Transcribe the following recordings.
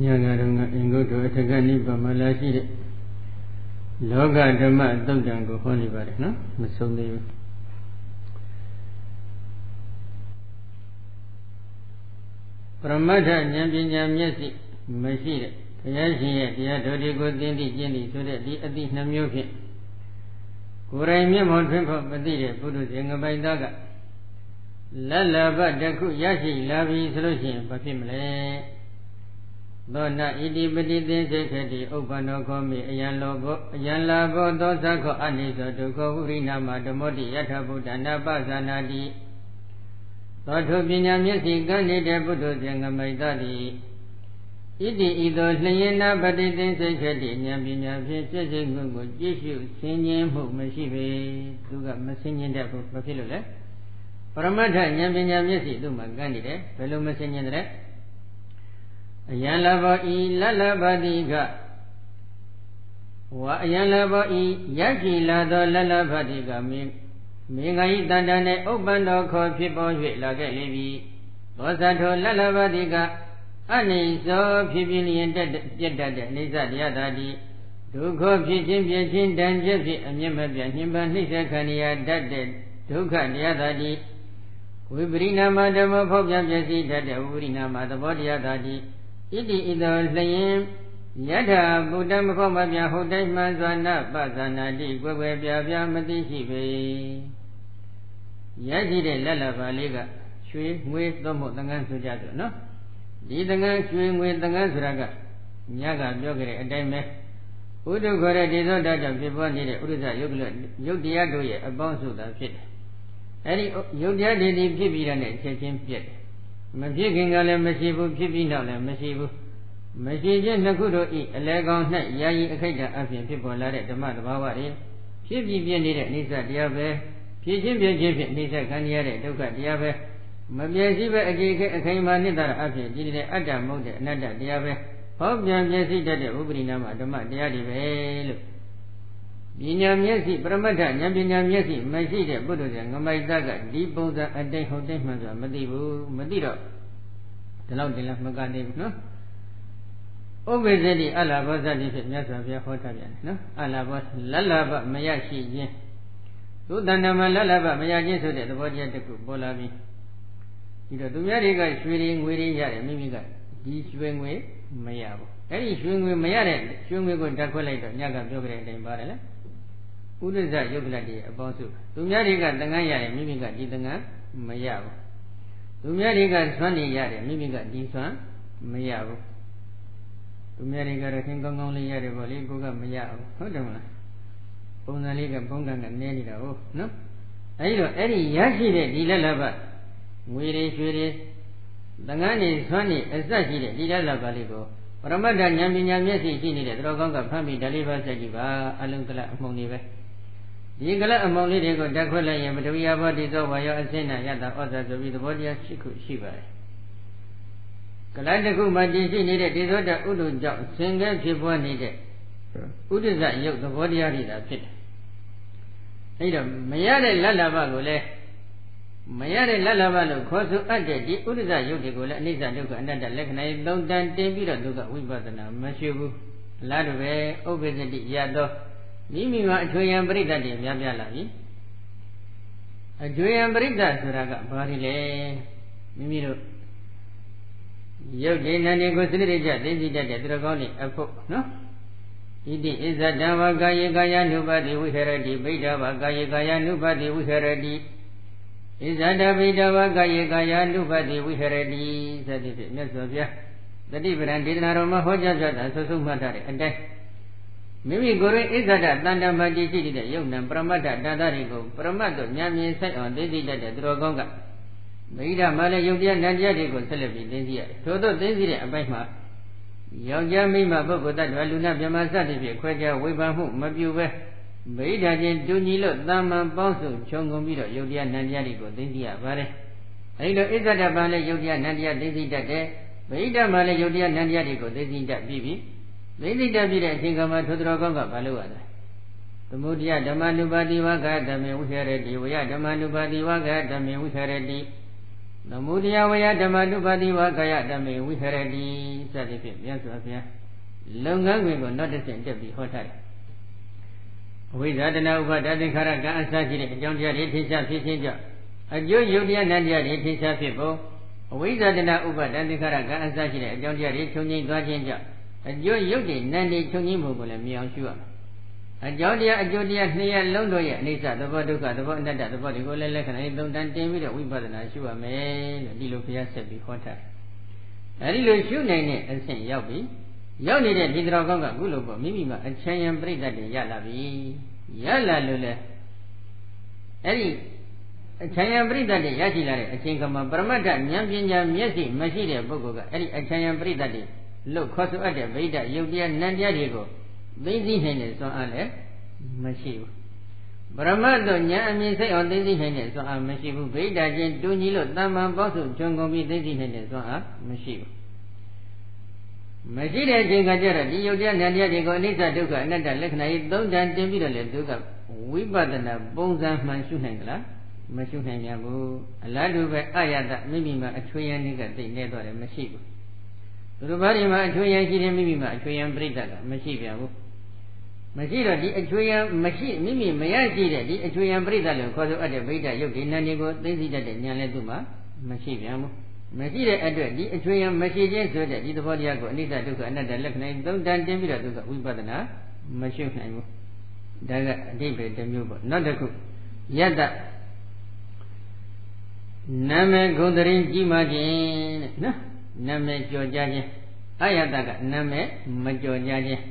ညငါတော်ကအင်္ဂုတ္တအထကနိဗ္ဗာန်မှာလာရှိတဲ့လောကဓမ္မသုတ်တံကိုဟောနေပါတယ်နော်မဆုံးသေးဘူးပရမတ္ထဉာဏ်ပညာမျက်စိမရှိတဲ့ဘုရားရှင်ရဲ့တရားတော်တွေကိုသိသိကျင့်သိဆိုတဲ့ဒီအသည့်နှမျိုးဖြင့်ကိုယ်တိုင်မျက်မှောင်ထွန်းဖို့မသိတဲ့ပုထုဇဉ်ငပိုင်သားကလလဘတခုရရှိလာပြီဆိုလို့ရှိရင်ဘာဖြစ်မလဲ သောနာဣတိပတိသင်္ခေခတိဥပ္ပန္နောခောမိအယံလောဘောအယံလာဘောသောသခောအနိသောဒုက္ခဝိရိနာမဓမ္မောတိယထဗုဒ္ဓနာပသနာတိသောထုပညာမျက်စိကံနေတဲ့ပုထုဇဉ်ငမိတ်တတိဣတိဤသို့လျှင်နာပတိသင်္ခေခတိဉာဏ်ပညာဖြင့်စိတ်စိတ်မှုကိုကြည့်ရှုဆင်ခြင်မှုမရှိပေသူကမဆင်ခြင်တဲ့ဘုမဖြစ်လို့လေပရမတ္ထဉာဏ်ပညာမျက်စိသူ့မှာကံနေတယ်ဘယ်လိုမဆင်ခြင်တဲ့ အယံလဘောဤလလဘတိကဝါအယံလဘောဤယက္ခိလာသောလလဘတိကမင်းမင်္ဂယိတန္တနဲ့ဥပ္ပန္တောခောဖြစ်ပေါ်၍လာခဲ့လေပြီသောဇထောလလဘတိကအနိစ္စဖြစ်ပြင်းလျင်တက်ပြတ်တတ်တဲ့အနိစ္စတရားသာတိဒုက္ခဖြစ်ခြင်းပြခြင်းတန်ချက်ဖြင့်အမြင့်မပြညှဉ်းပန်းနှိမ့်ဆက်ခံရတတ်တဲ့ဒုက္ခတရားသာတိဝိပရိနာမဓမ္မဖောက်ပြန်ပြည့်စည်တတ်တဲ့ဝိပရိနာမသဘောတရားသာတိ ဣတိဣသောလျင်ယထာဗုဒ္ဓမခောမပြဟုတ်တိုင်းမှန်စွာနာပသနာတိကွယ်ကွယ်ပြပြမသိရှိပေရရှိတဲ့လက်လပါလေးကရွှေငွေသုံးဖို့သံဃာဆိုကြတယ်နော်ဒီသံဃာရွှေငွေသံဃာဆိုတာကညကပြောကြတဲ့အတိုင်းပဲဥဒ္ဓခေါ်တဲ့ဒီသောတကြောင့်ဖြစ်ပေါ်နေတဲ့ဥဒ္ဒဇယုတ်လယုတ်တရားတို့ရဲ့အပေါင်းစုသာဖြစ်တယ်အဲဒီယုတ်တရားတွေဒီဖြစ်ပြီးတဲ့နဲ့ချက်ချင်းပြည့်တယ် မဖြစ်ခင်ကလည်းမရှိဘူးဖြစ်ပြီးနောက်လည်းမရှိဘူးမရှိခြင်းနှစ်ခုတို့ဤအလဲကောင်း၌ယာယီအခိတ်တအဖြစ်ဖြစ်ပေါ်လာတဲ့ဓမ္မတဘာဝတွေဖြစ်ပြီးပြည့်နေတဲ့အိဋ္ဌတရားပဲဖြစ်ချင်းပြည့်ချင်းဖြင့်အိဋ္ဌခံရတဲ့ဒုက္ခတရားပဲမပြည့်စည်ပဲအကြည့်အခိုင်မာနိတ္တရအဖြစ်ကြည်တဲ့အတ္တမဟုတ်တဲ့အနတ္တတရားပဲဟောပြန်ပြည့်စည်တတ်တဲ့ဥပရိနာမဓမ္မတရားတွေပဲလို့ ပညာမျက်စိပရမတ္ထဉာဏ်ပညာမျက်စိမရှိတဲ့ပုထုဇဉ်ငမိုက်သားကဒီပုံစံအတိတ်ဟုတ်တိတ်မှန်ဆိုတာမသိဘူးမသိတော့ဒီလောက်တင်လည်းမကန်သေးဘူးနော်ဥပ္ပေဇတိအလဘောဇတိဖြစ်မြတ်စွာဘုရားဟောထားပြန်တယ်နော်အလဘောလလဘမရရှိခြင်းသူတဏ္ဍမလလဘမရခြင်းဆိုတဲ့သဘောတရားတစ်ခုပေါ်လာပြီဒီတော့သူများတွေကရွှေတွေငွေတွေရတယ်မိမိကဒီရွှေငွေမရဘူးအဲ့ဒီရွှေငွေမရတဲ့ရွှေငွေကိုတက်ခွက်လိုက်တော့ညကပြောကြတဲ့အတိုင်းပါတယ်လေ ဥဒ္ဒဇယုတ်ကလတ်တွေအပေါင်းစုသူများတွေကတန်ခမ်းရတယ်မိမိကဒီတန်ခမ်းမရဘူးသူများတွေကဆွမ်းနေရတယ်မိမိကဒီဆွမ်းမရဘူးသူများတွေကတော့ခင်းကောင်းကောင်းလေးရတယ်ပေါ့လေကိုကမရဘူးဟုတ်တယ်မလားပုံစံလေးကပုံကံကနည်းနေတာဟုတ်နော်အဲဒီတော့အဲ့ဒီရရှိတဲ့ဒီလက်လဘငွေတွေရွှေတွေတန်ခမ်းနေဆွမ်းနေအစရှိတဲ့ဒီလက်လဘလေးကိုပရမတ္တဉာဏ်ပညာမျက်စိရှိနေတဲ့သတော်ကောင်းကဖမ်းပြီးဓာလေးပါဆက်ကြည့်ပါအလုံးကလအမှုန်တွေပဲ ဒီကလအမောင်လေးတွေကိုတက်ခွက်လိုက်ရင်ပထဝီယဘောတိသောဝါယောအစင်းနာယတဩဇာဆိုပြီးသဘောတရားရှိခုရှိပါတယ်ကလတစ်ခုမှတည်ရှိနေတဲ့ဒီသောတဥဒ္ဓကြောင့်ဆင်ကဲဖြစ်ပွားနေတဲ့ဥဒ္ဒဇယုတ်သဘောတရားတွေသာဖြစ်တယ်အဲ့တော့မရတဲ့လတ်လာဘကိုလည်းမရတဲ့လတ်လာဘလို့ခေါ်ဆိုအပ်တဲ့ဒီဥဒ္ဒဇယုတ်တွေကိုလည်းအနိစ္စဒုက္ခအနတ္တလက္ခဏာတွေသုံးတန်တင်ပြီးတော့ဒုက္ခဝိပဿနာမရှိဘူးလားတူပဲဥပ္ပဇ္ဇတိရသော မိမိမှာအချွေယံပရိသတ်တွေများပြားလာပြီအချွေယံပရိသတ်ဆိုတာကဘာတွေလဲမိမိတို့ရုပ်ဉာဏ်တွေကိုစနစ်တကျသိသိတတ်တဲ့သူတော်ကောင်းတွေအဖို့နော်ဣတိဣဇဒံဝကာယေကာယ ानु ပတိဝိဟရတိဗိဒဝကာယေကာယ ानु ပတိဝိဟရတိဣဇဒဗိဒဝကာယေကာယ ानु ပတိဝိဟရတိစသည်ဖြင့်မြတ်စွာဘုရားတတိပဒံဒေသနာတော်မှာဟောကြားကြတာဆုဆုံးမှတ်ထားတဲ့အတိုင်း မိမိကိုယ်ရင်ဣဇဒတန်တမတိရှိတဲ့ယုံနံပရမတ္ထတန်တာတွေကိုပရမတ်တို့ဉာဏ်မြင်ဆိုင်အောင်သိသိတတ်တဲ့သူတော်ကောင်းကမိဒ္ဓမှာလည်းယုတ်တရားနန္တရားတွေကိုဆက်လက်ပြီးသိသိရတယ်ထို့သောသိသိတဲ့အပိုင်းမှာယောက်ျားမိန်းမပုဂ္ဂိုလ်တ attva လူနာမြမစသည်ဖြင့်ခွဲခြားဝေဖန်မှုမပြုဘဲမိဒ္ဓချင်းတူညီလို့တာမန်ပေါင်းစုခြုံငုံပြီးတော့ယုတ်တရားနန္တရားတွေကိုသိသိရပါတယ်အဲဒီလိုဣဇဒပံလည်းယုတ်တရားနန္တရားသိသိတတ်တယ်မိဒ္ဓမှာလည်းယုတ်တရားနန္တရားတွေကိုသိသိတတ်ပြီးပြီ သိသိတတ်ပြီးတဲ့အချိန်ကမှထိုတော်ကောင်းကဘာလို့ရလဲသမုဒိယဓမ္မနုပါတိဝကဓမ္မေဝိဟရတိဝယဓမ္မနုပါတိဝကဓမ္မေဝိဟရတိဣသမုဒယဝယဓမ္မတုပါတိဝကာယဓမ္မေဝိဟရတိစသည်ဖြင့်မြတ်စွာဘုရားလုပ်ငန်းခွင်ကိုနောက်တစ်ဆင့်တက်ပြီးဟောထားတယ်အဝိဇ္ဇာတဏှဥပါဒသင်္ခါရကံအစရှိတဲ့အကြောင်းတရားတွေထင်ရှားဖြစ်ခြင်းကြောင့်အကျိုးယုတ်တရားနန္တရားတွေထင်ရှားဖြစ်ဖို့အဝိဇ္ဇာတဏှဥပါဒသင်္ခါရကံအစရှိတဲ့အကြောင်းတရားတွေချုပ်ငြိမ်းသွားခြင်းကြောင့် အကျိုးယုတ်တွေနန္တွေချုပ်ငြိမ်းမှုကိုလည်းမြင်အောင်ရှုရမယ်အကြောင်းတရားအကျိုးတရားနှစ်ရလုံးတို့ရဲ့အနိစ္စသဘောဒုက္ခသဘောအနတ္တသဘောတွေကိုလည်းလက္ခဏာရေးသုံးတန်တင်ပြီးတော့ဝိပဿနာရှုရမယ်လို့ဒီလိုဘုရားဆက်ပြီးဟောထားတယ်။အဲဒီလိုရှုနိုင်တဲ့အဆင့်ရောက်ပြီ။ရောက်နေတဲ့ဒီတော်ကောင်းကအခုလိုပေါ့မိမိမှာအချမ်းရံပြိတ္တတွေရလာပြီ။ရလာလို့လေအဲ့ဒီအချမ်းရံပြိတ္တတွေရရှိလာတဲ့အချိန်ကမှပရမတ္ထဉာဏ်ပညာမျက်စိမရှိတဲ့ပုဂ္ဂိုလ်ကအဲ့ဒီအချမ်းရံပြိတ္တတွေ လို့ခေါ်ဆိုအပ်တဲ့ဗိဒ္ဓယုတ်တရားနံတရားတွေကိုသိသိနိုင်တဲ့စွမ်းအားလည်းမရှိဘူးပရမတ်တို့ဉာဏ်အမြင်စိတ်အောင်သိသိနိုင်တဲ့စွမ်းအားမရှိဘူးဗိဒ္ဓချင်းတူညီလို့တမ္မာပေါက်စုကျွမ်းကုန်ပြီးသိသိနိုင်တဲ့စွမ်းအားမရှိဘူးမရှိတဲ့အချိန်ကကျတော့ဒီယုတ်တရားဉာဏ်တရားတွေကိုအနိစ္စဒုက္ခအနတ္တလက္ခဏာကြီးသုံးတန်တင်ပြီးတော့လေဒုက္ခဝိပဿနာပုံစံမှန်ရှုနိုင်ကြလားမရှုနိုင်ပြန်ဘူးအလားတူပဲအယတမိမိမှာအချွေရန်ကသိနေတော့တယ်မရှိဘူး သူတို့ဘာတွေမှာအချွေရန်ရှိတယ်မိမိမှာအချွေရန်ပြိတ္တကမရှိပြန်ဘူးမရှိတော့ဒီအချွေရန်မရှိမိမိမရရှိတဲ့ဒီအချွေရန်ပြိတ္တလို့ခေါ်ဆိုအပ်တဲ့ဗိဒ္ဓယုတ်ဒီနန္ဒီကိုသိသိတတ်တဲ့ဉာဏ်လည်းသူ့မှာမရှိပြန်ဘူးမရှိတဲ့အတွက်ဒီအချွေရန်မရှိခြင်းဆိုတဲ့ဒီသဘောတရားကိုအနိစ္စဒုက္ခအနတ္တလက္ခဏာသုံးတန်တင်ပြီးတော့သူကဝိပဿနာမရှိနိုင်ဘူးဒါကအဓိပ္ပာယ်တစ်မျိုးပေါ့နောက်တစ်ခုယတ္တနာမည်ဂုဏ်တရင်ကြီးမှခြင်းတဲ့နော် နာမည်ကြော်ကြခြင်းအယတကနာမည်မကြော်ကြခြင်း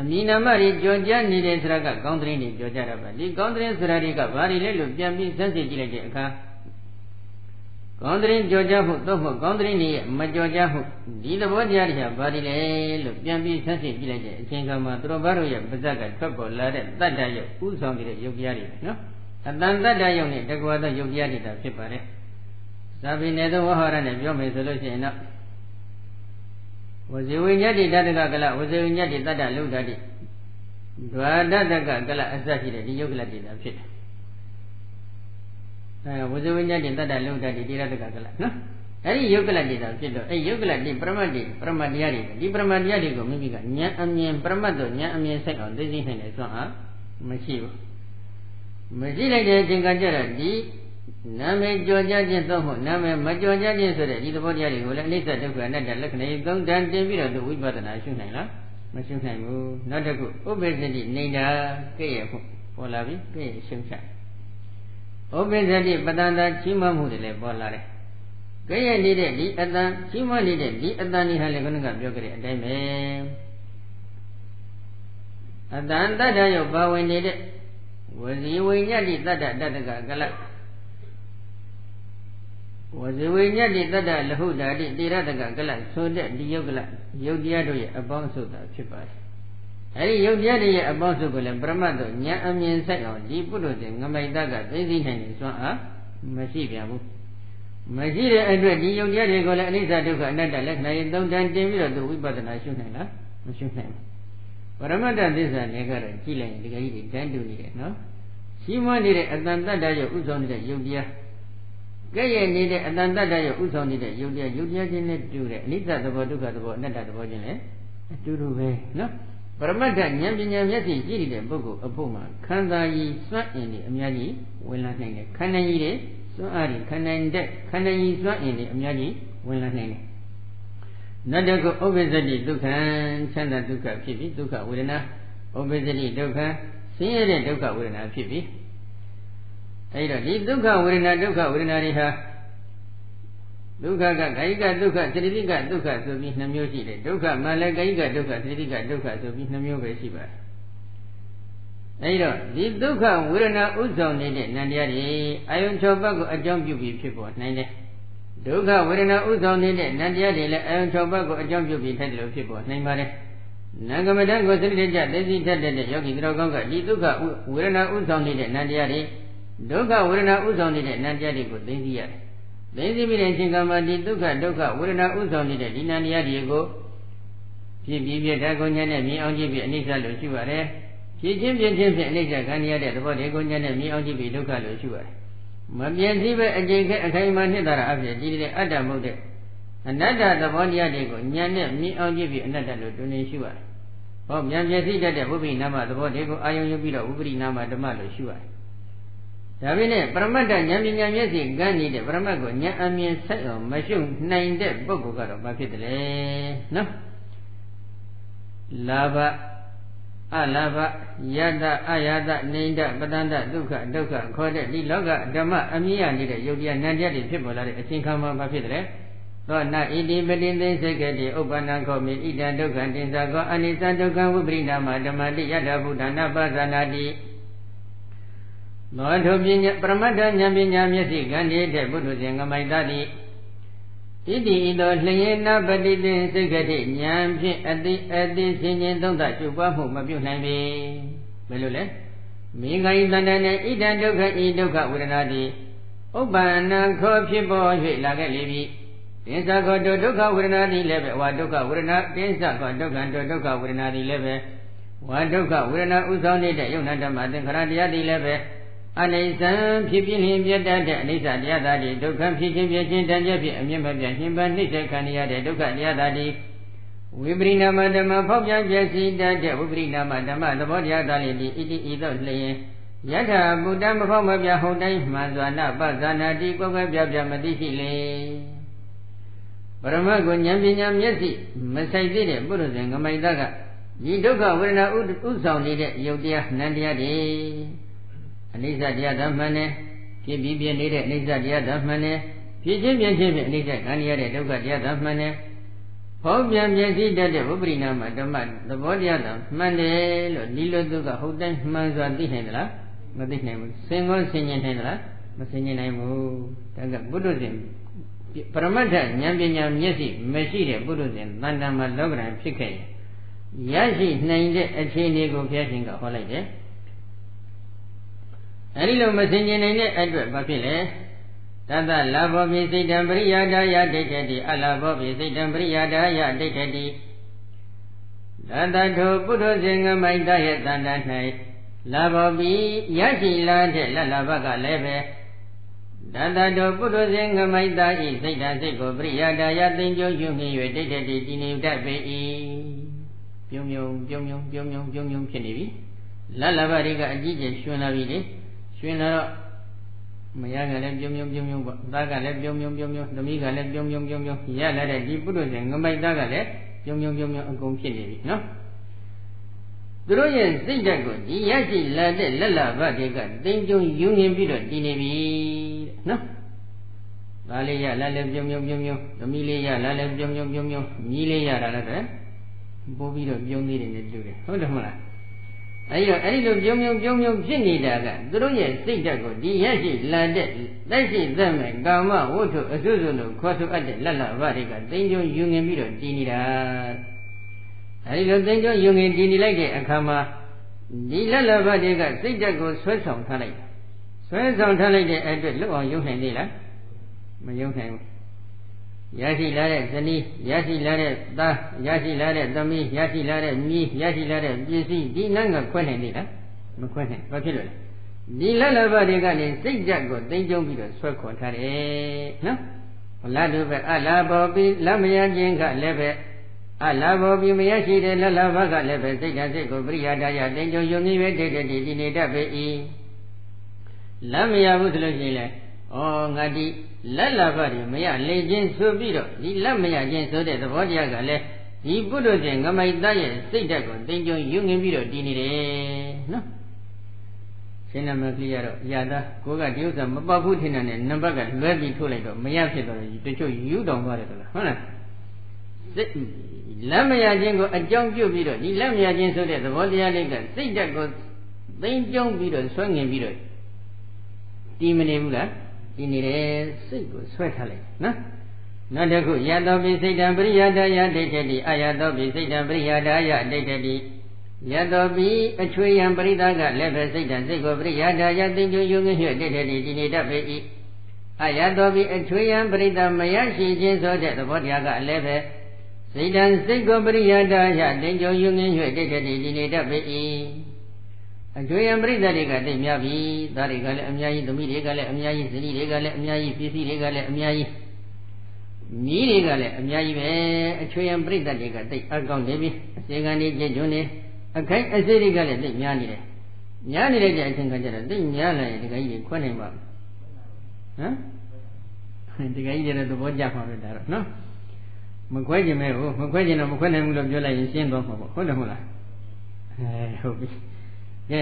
အမည်နာမတွေကြော်ကြနေတယ်ဆိုတာကကောင်းတဲ့တွေကြော်ကြတာပါဒီကောင်းတဲ့ဆိုတာတွေကဘာတွေလဲလို့ပြန်ပြီးစမ်းစစ်ကြည့်လိုက်တဲ့အခါကောင်းတဲ့ကြော်ကြမှုသို့မဟုတ်ကောင်းတဲ့နေရဲ့မကြော်ကြမှုဒီသဘောတရားတွေကဘာတွေလဲလို့ပြန်ပြီးစမ်းစစ်ကြည့်လိုက်တဲ့အချိန်ကမှသူတို့ဘာတို့ရဲ့ပါဇက်ကထွက်ပေါ်လာတဲ့တတ္တရဲ့ဥဆောင်တဲ့ယုတ်တရားတွေပဲနော်အတန်တတ္တယုတ်နဲ့တကွာသောယုတ်တရားတွေတာဖြစ်ပါတယ် ဇာပိနေသောဝဟရနဲ့ပြောမယ်ဆိုလို့ရှိရင်တော့ဝဇေဝိညတိတတကကလဝဇေဝိညတိတတ္တလုဒ္ဓတိဒွါဒတကကလအစရှိတဲ့ဒီယုတ်ကလတိတာဖြစ်တယ်အဲဝဇေဝိညတိတတ္တလုဒ္ဓတိတိရတကကလနော်အဲ့ဒီယုတ်ကလတိတာဖြစ်တော့အဲ့ယုတ်ကလတိပရမတ်တိပရမတ်တရားတွေဒီပရမတ်တရားတွေကိုမိမိကဉာဏ်အမြင်ပရမတ်တို့ဉာဏ်အမြင်ဆိုင်အောင်သိသိနိုင်တဲ့စွမ်းအားမရှိဘူးမရှိလိုက်တဲ့အချိန်ကကြတော့ဒီ နာမည်ကြော်ကြခြင်းသုံးဖို့နာမည်မကြော်ကြခြင်းဆိုတဲ့ဒီသဘောတရားတွေကိုလည်းအနိစ္စဒုက္ခအနတ္တလက္ခဏာသုံးတန်တင်ပြီးတော့သူဝိပဿနာရှုနိုင်လားမရှုနိုင်ဘူးနောက်တစ်ခုဥပ္ပစ္စတိနေတာကဲ့ရဲ့ဖို့ပေါ်လာပြီကဲ့ရဲ့ရှုချဥပ္ပစ္စတိပတန်တာချီးမွမ်းမှုတွေလည်းပေါ်လာတယ်ကဲ့ရဲ့နေတဲ့ဒီအတန်ချီးမွမ်းနေတဲ့ဒီအတန်ဒီဟာလည်းခုနကပြောကြတဲ့အတိုင်းပဲအတန်တတ္တရောပါဝင်နေတဲ့ဝစီဝိညတိတတ္တတတ္တကကလ ဝဇဝိညတိတတ္တလဟုတာတိတိရတကကလဆိုတဲ့ဒီယုတ်ကလယုတ်တရားတို့ရဲ့အပေါင်းစုတာဖြစ်ပါတယ်။အဲဒီယုတ်တရားတွေရဲ့အပေါင်းစုကိုလည်းပရမတ်တို့ဉာဏ်အမြင်ဆိုင်အောင်ဒီပုထုဇဉ်ငမိုက်တကသိသိနိုင်နေစွမ်းအားမရှိပြန်ဘူး။မရှိတဲ့အတွက်ဒီယုတ်တရားတွေကိုလည်းအနိစ္စဒုက္ခအနတ္တလက္ခဏာရင်သုံးတန်တင်ပြီးတော့သူဝိပဿနာရှုနိုင်လားမရှုနိုင်ဘူး။ပရမတ္တသစ္စာလည်းကတော့ကြည့်လိုက်ရင်ဒီကကြီးတွေတန်းတူနေတယ်နော်။ရှိမနေတဲ့အတ္တတတ္တရဲ့ဥဆောင်နေတဲ့ယုတ်တရား ကဲ့ရဲ့နေတဲ့အတန်တတ္တရဲ့ဥဆောင်နေတဲ့ယုတ်တရားယုတ်တရားချင်းနဲ့တူတဲ့အနိစ္စသဘောဒုက္ခသဘောအနတ္တသဘောချင်းလည်းအတူတူပဲနော်ပရမတ္ထဉာဏ်ပညာမျက်စိကြည့်နေတဲ့ပုဂ္ဂိုလ်အဖို့မှာခန္ဓာကြီးစွန့်အင်တွေအများကြီးဝင်လာနိုင်တယ်ခန္ဓာကြီးတွေစွန့်အားတွေခန္ဓာတဲ့ခန္ဓာကြီးစွန့်အင်တွေအများကြီးဝင်လာနိုင်တယ်နတ္တကုဥပ္ပဇ္ဇတိဒုက္ခံချမ်းသာဒုက္ခဖြစ်ပြီးဒုက္ခဝေဒနာဥပ္ပဇ္ဇတိဒုက္ခဆင်းရဲတဲ့ဒုက္ခဝေဒနာဖြစ်ပြီး အဲဒီတော့ဒီဒုက္ခဝေဒနာဒုက္ခဝေဒနာတွေဟာဒုက္ခကကာယကဒုက္ခသတိတိကဒုက္ခဆိုပြီးနှမျိုးရှိတယ်ဒုက္ခမှလည်းကာယကဒုက္ခသတိတိကဒုက္ခဆိုပြီးနှမျိုးပဲရှိပါတယ်အဲဒီတော့ဒီဒုက္ခဝေဒနာဥဆောင်နေတဲ့နန္တရားတွေအာယုံ၆ပါးကိုအကြောင်းပြုပြီးဖြစ်ပေါ်နိုင်တယ်ဒုက္ခဝေဒနာဥဆောင်နေတဲ့နန္တရားတွေလည်းအာယုံ၆ပါးကိုအကြောင်းပြုပြီးထိုက်တယ်လို့ဖြစ်ပေါ်နိုင်ပါတယ်နံကမတံကိုသတိတကျသိသိထက်တဲ့ယောဂီတော်ကောင်းကဒီဒုက္ခဝေဒနာဥဆောင်နေတဲ့နန္တရားတွေ ဒုက္ခဝေဒနာဥဆောင်နေတဲ့နံတရားတွေကိုသိသိရတယ်။သိသိပြီးတဲ့အချိန်ကမှဒီဒုက္ခဒုက္ခဝေဒနာဥဆောင်နေတဲ့ဒီနံတရားတွေကိုဖြစ်ပြီးပြဓာတ်ကုဉ္ဇနဲ့မြင်အောင်ကြည့်ပြီးအနိစ္စလို့ရှိပါတယ်။ဖြစ်ချင်းဖြစ်ချင်းဖြင့်အနိစ္စခံရတဲ့သဘောတွေကိုဉာဏ်နဲ့မြင်အောင်ကြည့်ပြီးဒုက္ခလို့ရှိပါတယ်။မပြည့်စည်ပဲအကျိတ်ခဲအခိုင်အမာနှစ်သာရအဖြစ်ဒီတဲ့အတ္တမဟုတ်တဲ့အနတ္တသဘောတရားတွေကိုဉာဏ်နဲ့မြင်အောင်ကြည့်ပြီးအနတ္တလို့တွင်နေရှုရတယ်။ဟောဉာဏ်ပြည့်စည်တတ်တဲ့ဝိပရိနာမသဘောတွေကိုအာယုံယူပြီးတော့ဝိပရိနာမဓမ္မလို့ရှုရတယ်။ ဒါပေမဲ့ပရမတ္တဉာဏ်ပညာမျက်စိကန်းနေတဲ့ပရမတ်ကိုဉာဏ်အမြင်ဆက်အောင်မရှုနိုင်တဲ့ပုဂ္ဂိုလ်ကတော့ဘာဖြစ်တယ်လဲနော်။လာဘအလာဘယတအယတနေန္ဒပတန္တဒုက္ခဒုက္ခခေါ်တဲ့ဒီလောကဓမ္မအမြင်ရနေတဲ့ယုတ်တရားနံတရားတွေဖြစ်ပေါ်လာတဲ့အချိန်ခါမှာဘာဖြစ်တယ်လဲသောနာဣတိပတိသိစေကတိဥပ္ပန္နခောမိဣဒံဒုက္ခတင်္စာကောအနိစ္စဒုက္ခဝိပရိနာမဓမ္မတိယတဗုဒ္ဓနာပသနာတိ သောထုပညာပရမတ္ထဉာဏ်ပညာမျက်စိကံတည်းတဲ့ဘုဒ္ဓဇင်ငမိုက်တတိဣတိဤသောလျင်နာပတိတိစိတ်ကတိဉာဏ်ဖြင့်အတိအတိစင်ချင်းသုံးသကျုပ်ပွားမှုမပြုတ်နိုင်ပေဘယ်လိုလဲမိဂိုင်းတန်တန်နဲ့ဣဒံဒုက္ခဤဒုက္ခဝေဒနာတိဥပ္ပန္နခောဖြစ်ပေါ်၍လာခဲ့လေပြီတင်းစခောတုဒုက္ခဝေဒနာတိလည်းပဲဝါဒုက္ခဝေဒနာတင်းစခောဒုက္ခတုဒုက္ခဝေဒနာတိလည်းပဲဝါဒုက္ခဝေဒနာဥဆောင်နေတဲ့ယုံနာဓမ္မသင်္ခါရတရားတိလည်းပဲ အနိစ္စံဖြစ်ပြင်းလျင်ပြတ်တတ်တဲ့အနိစ္စတရားသာတိဒုက္ခဖြစ်ခြင်းဖြစ်ခြင်းတန်ကြဖြစ်အမြင့်မပြတ်ရှင်ပန်းနှိမ့်ဆက်ခံရတဲ့ဒုက္ခတရားသာတိဝိပရိနာမဓမ္မဖောက်ပြန်ပြည့်စည်တတ်တဲ့ဝိပရိနာမဓမ္မသဘောတရားသာလေးဒီဣတိဤသို့လျင်ယထာဘုဒ္ဓမဖောက်မပြဟုတ်တိုင်းမှန်စွာနာပဇာနာတိကိုယ်ပဲပြပြမသိရှိလေပရမတ်ကိုဉာဏ်ပညာမျက်စိမဆိုင်သေးတဲ့ပုရိသေငမိုက်သားကဒီဒုက္ခဝေဒနာဥဆောင်နေတဲ့ယုတ်တရားနန္တရားတွေ အနိစ္စတရားဓမ္မနဲ့ဖြစ်ပြီးပြနေတဲ့အနိစ္စတရားဓမ္မနဲ့ဖြစ်ချင်းပြချင်းဖြင့်အနိစ္စခံရတဲ့ဒုက္ခတရားဓမ္မနဲ့ဟောပြန်ပြည့်စည်တတ်တဲ့ဝိပရိနာမဓမ္မသဘောတရားသာမှန်တယ်လို့ဒီလိုသူကဟုတ်တိုင်းမှန်စွာသိနိုင်သလားမသိနိုင်ဘူးစင်ကောဆင်ញင်နိုင်သလားမဆင်ញင်နိုင်ဘူးဒါကဘုဒ္ဓဇင်ပရမတ္ထဉာဏ်ပညာမျက်စိမရှိတဲ့ဘုဒ္ဓဇင်တန်တန်မှာလောကရန်ဖြစ်ခဲ့ရရှိနိုင်တဲ့အခြေအနေကိုဘုရားရှင်ကဟောလိုက်တယ် အဲဒီလိုမစင်ကျင်နိုင်တဲ့အတွက်ဘာဖြစ်လဲတသလာဘောပိစိတ်တံပရိယာဒာယဒိဋ္ဌတိအလာဘောပိစိတ်တံပရိယာဒာယဒိဋ္ဌတိတသထုပုထုဇဉ်ငမိုက်တရဲ့တဏ္ဍ၌လာဘောပိရရှိလာတဲ့လလဘကလည်းပဲတသထုပုထုဇဉ်ငမိုက်တဤစိတ်တံစိတ်ကိုပရိယာဒာယသင်္ကြုံယူမိ၍ဒိဋ္ဌတိတည်နေတတ်ပေ၏ပြုံမြုံပြုံမြုံပြုံမြုံပြုံမြုံဖြစ်နေပြီလလဘတွေကအကြီးကျယ်ရှင်လာပြီလေ ရွှင်လာတော့မယားကလည်းပြုံးပြုံးပြုံးပြုံးပေါ့သားကလည်းပြုံးပြုံးပြုံးပြုံးသမီးကလည်းပြုံးပြုံးပြုံးပြုံးရလာတဲ့ဒီပုရုษငမိုက်သားကလည်းပြုံးပြုံးပြုံးပြုံးအကုန်ဖြစ်နေပြီနော်သူတို့ရဲ့စိတ်ဓာတ်ကိုဒီရရှိလာတဲ့လက်လဘတွေကတင်းကျုံယူငင်ပြီးတော့တည်နေပြီနော်သားလေးရလာလည်းပြုံးပြုံးပြုံးပြုံးသမီးလေးရလာလည်းပြုံးပြုံးပြုံးပြုံးမြီးလေးရတာလည်းပို့ပြီးတော့ပြုံးသေးတယ်နဲ့တူတယ်ဟုတ်တယ်မလား အဲဒီတော့အဲဒီလိုပြုံးပြုံးပြုံးပြုံးဖြစ်နေတာကသူတို့ရဲ့စိတ်ဓာတ်ကိုဒီရရှိလာတဲ့လက်ရှိသက်မဲ့ကာမဝတ္ထုအစွစွလို့ခေါ်ဆိုအပ်တဲ့လက်လဘတွေကတင်းကျုံယူငင်ပြီးတော့တည်နေတာအဲဒီလိုတင်းကျုံယူငင်တည်နေလိုက်တဲ့အခါမှာဒီလက်လဘတွေကစိတ်ဓာတ်ကိုဆွဲဆောင်ထားလိုက်ဆွဲဆောင်ထားလိုက်တဲ့အတွက်လွတ်အောင်ယုံနိုင်သေးလားမယုံနိုင်ဘူး ရရှိလာတဲ့ဇနီးရရှိလာတဲ့သားရရှိလာတဲ့သမီးရရှိလာတဲ့မြီးရရှိလာတဲ့ပစ္စည်းဒီလမ်းကခွဲနိုင်သေးလားမခွဲနိုင်ဘာဖြစ်လို့လဲဒီလလဘတွေကနေစိတ်ကြက်ကိုသိမ့်ကျုံပြီးတော့ဆွဲခွန်ထားတယ်နော်လတ်တို့ပဲအလာဘောပြီးလက်မယခြင်းကလည်းပဲအလာဘောပြီးမရရှိတဲ့လလဘကလည်းပဲစိတ်ဓာတ်စိတ်ကိုပရိယာဒယသိမ့်ကျုံယုံကြည်ပဲတိတ်တိတ်ဒီနေတတ်ပေ၏လက်မရဘူးဆိုလို့ရှိရင်လေ ဩငါဒီလက်လာဖတွေမရလေခြင်းဆိုပြီးတော့ဒီလက်မရခြင်းဆိုတဲ့သဘောတရားကလည်းဒီပုထုဇဉ်ငမိုက်သားရဲ့စိတ်ဓာတ်ကိုတင်ကြုံယူငင်ပြီးတော့တည်နေတယ်နော်ရှင်းနာမပြရတော့ရာသားကိုကဒီဥစ္စာမပတ်ဘူးထင်တယ်နံပါတ်ကလွဲပြီးထုတ်လိုက်တော့မရဖြစ်တော့တချို့ယူတောင်သွားတယ်လားဟုတ်လားစိတ်လက်မရခြင်းကိုအကြောင်းပြုပြီးတော့ဒီလက်မရခြင်းဆိုတဲ့သဘောတရားလေးကစိတ်ဓာတ်ကိုသိမ့်ကြုံပြီးတော့ဆွဲငင်ပြီးတော့တည်မနေဘူးလား ဒီနေတဲ့စိတ်ကိုဆွဲထားလိုက်နော်နောက်တစ်ခုယတောပိစိတ်တံပရိယတယဒိဋ္ဌတိအယတောပိစိတ်တံပရိယတယဒိဋ္ဌတိယတောပိအချွေယံပရိသကလည်းပဲစိတ်တံစိတ်ကိုပရိယတယသိဉ္ဇယုံငှွဒိဋ္ဌတိဒီနေတတ်ပေ၏အယတောပိအချွေယံပရိသမယရှိခြင်းဆိုတဲ့သဘောတရားကလည်းပဲစိတ်တံစိတ်ကိုပရိယတယသိဉ္ဇယုံငှွဒိဋ္ဌတိဒီနေတတ်ပေ၏ အကျွေယံပရိသတ်တွေကတိတ်များပြီသားတွေကလည်းအများကြီးသမီးတွေကလည်းအများကြီးဇနီးတွေကလည်းအများကြီးပစ္စည်းတွေကလည်းအများကြီးမိတွေကလည်းအများကြီးပဲအချွေယံပရိသတ်တွေကတိတ်အကောင်းနေပြီအစေခံနေကြွကျွန်းနေအခိုက်အစေတွေကလည်းတိတ်များနေတယ်များနေတဲ့အချိန်ကကျတော့တိတ်များလာရင်ဒီကကြီးတွေခွဲနိုင်ပါ့ဟမ်ဒီကကြီးတွေသဘောကျမှာပဲဒါတော့နော်မခွဲခြင်းပဲဟုတ်မခွဲခြင်းတော့မခွဲနိုင်ဘူးလို့ပြောလိုက်ရင်ရှင်းသွားမှာပေါ့ဟုတ်တယ်မဟုတ်လားအဲဟုတ်ပြီ ကဲ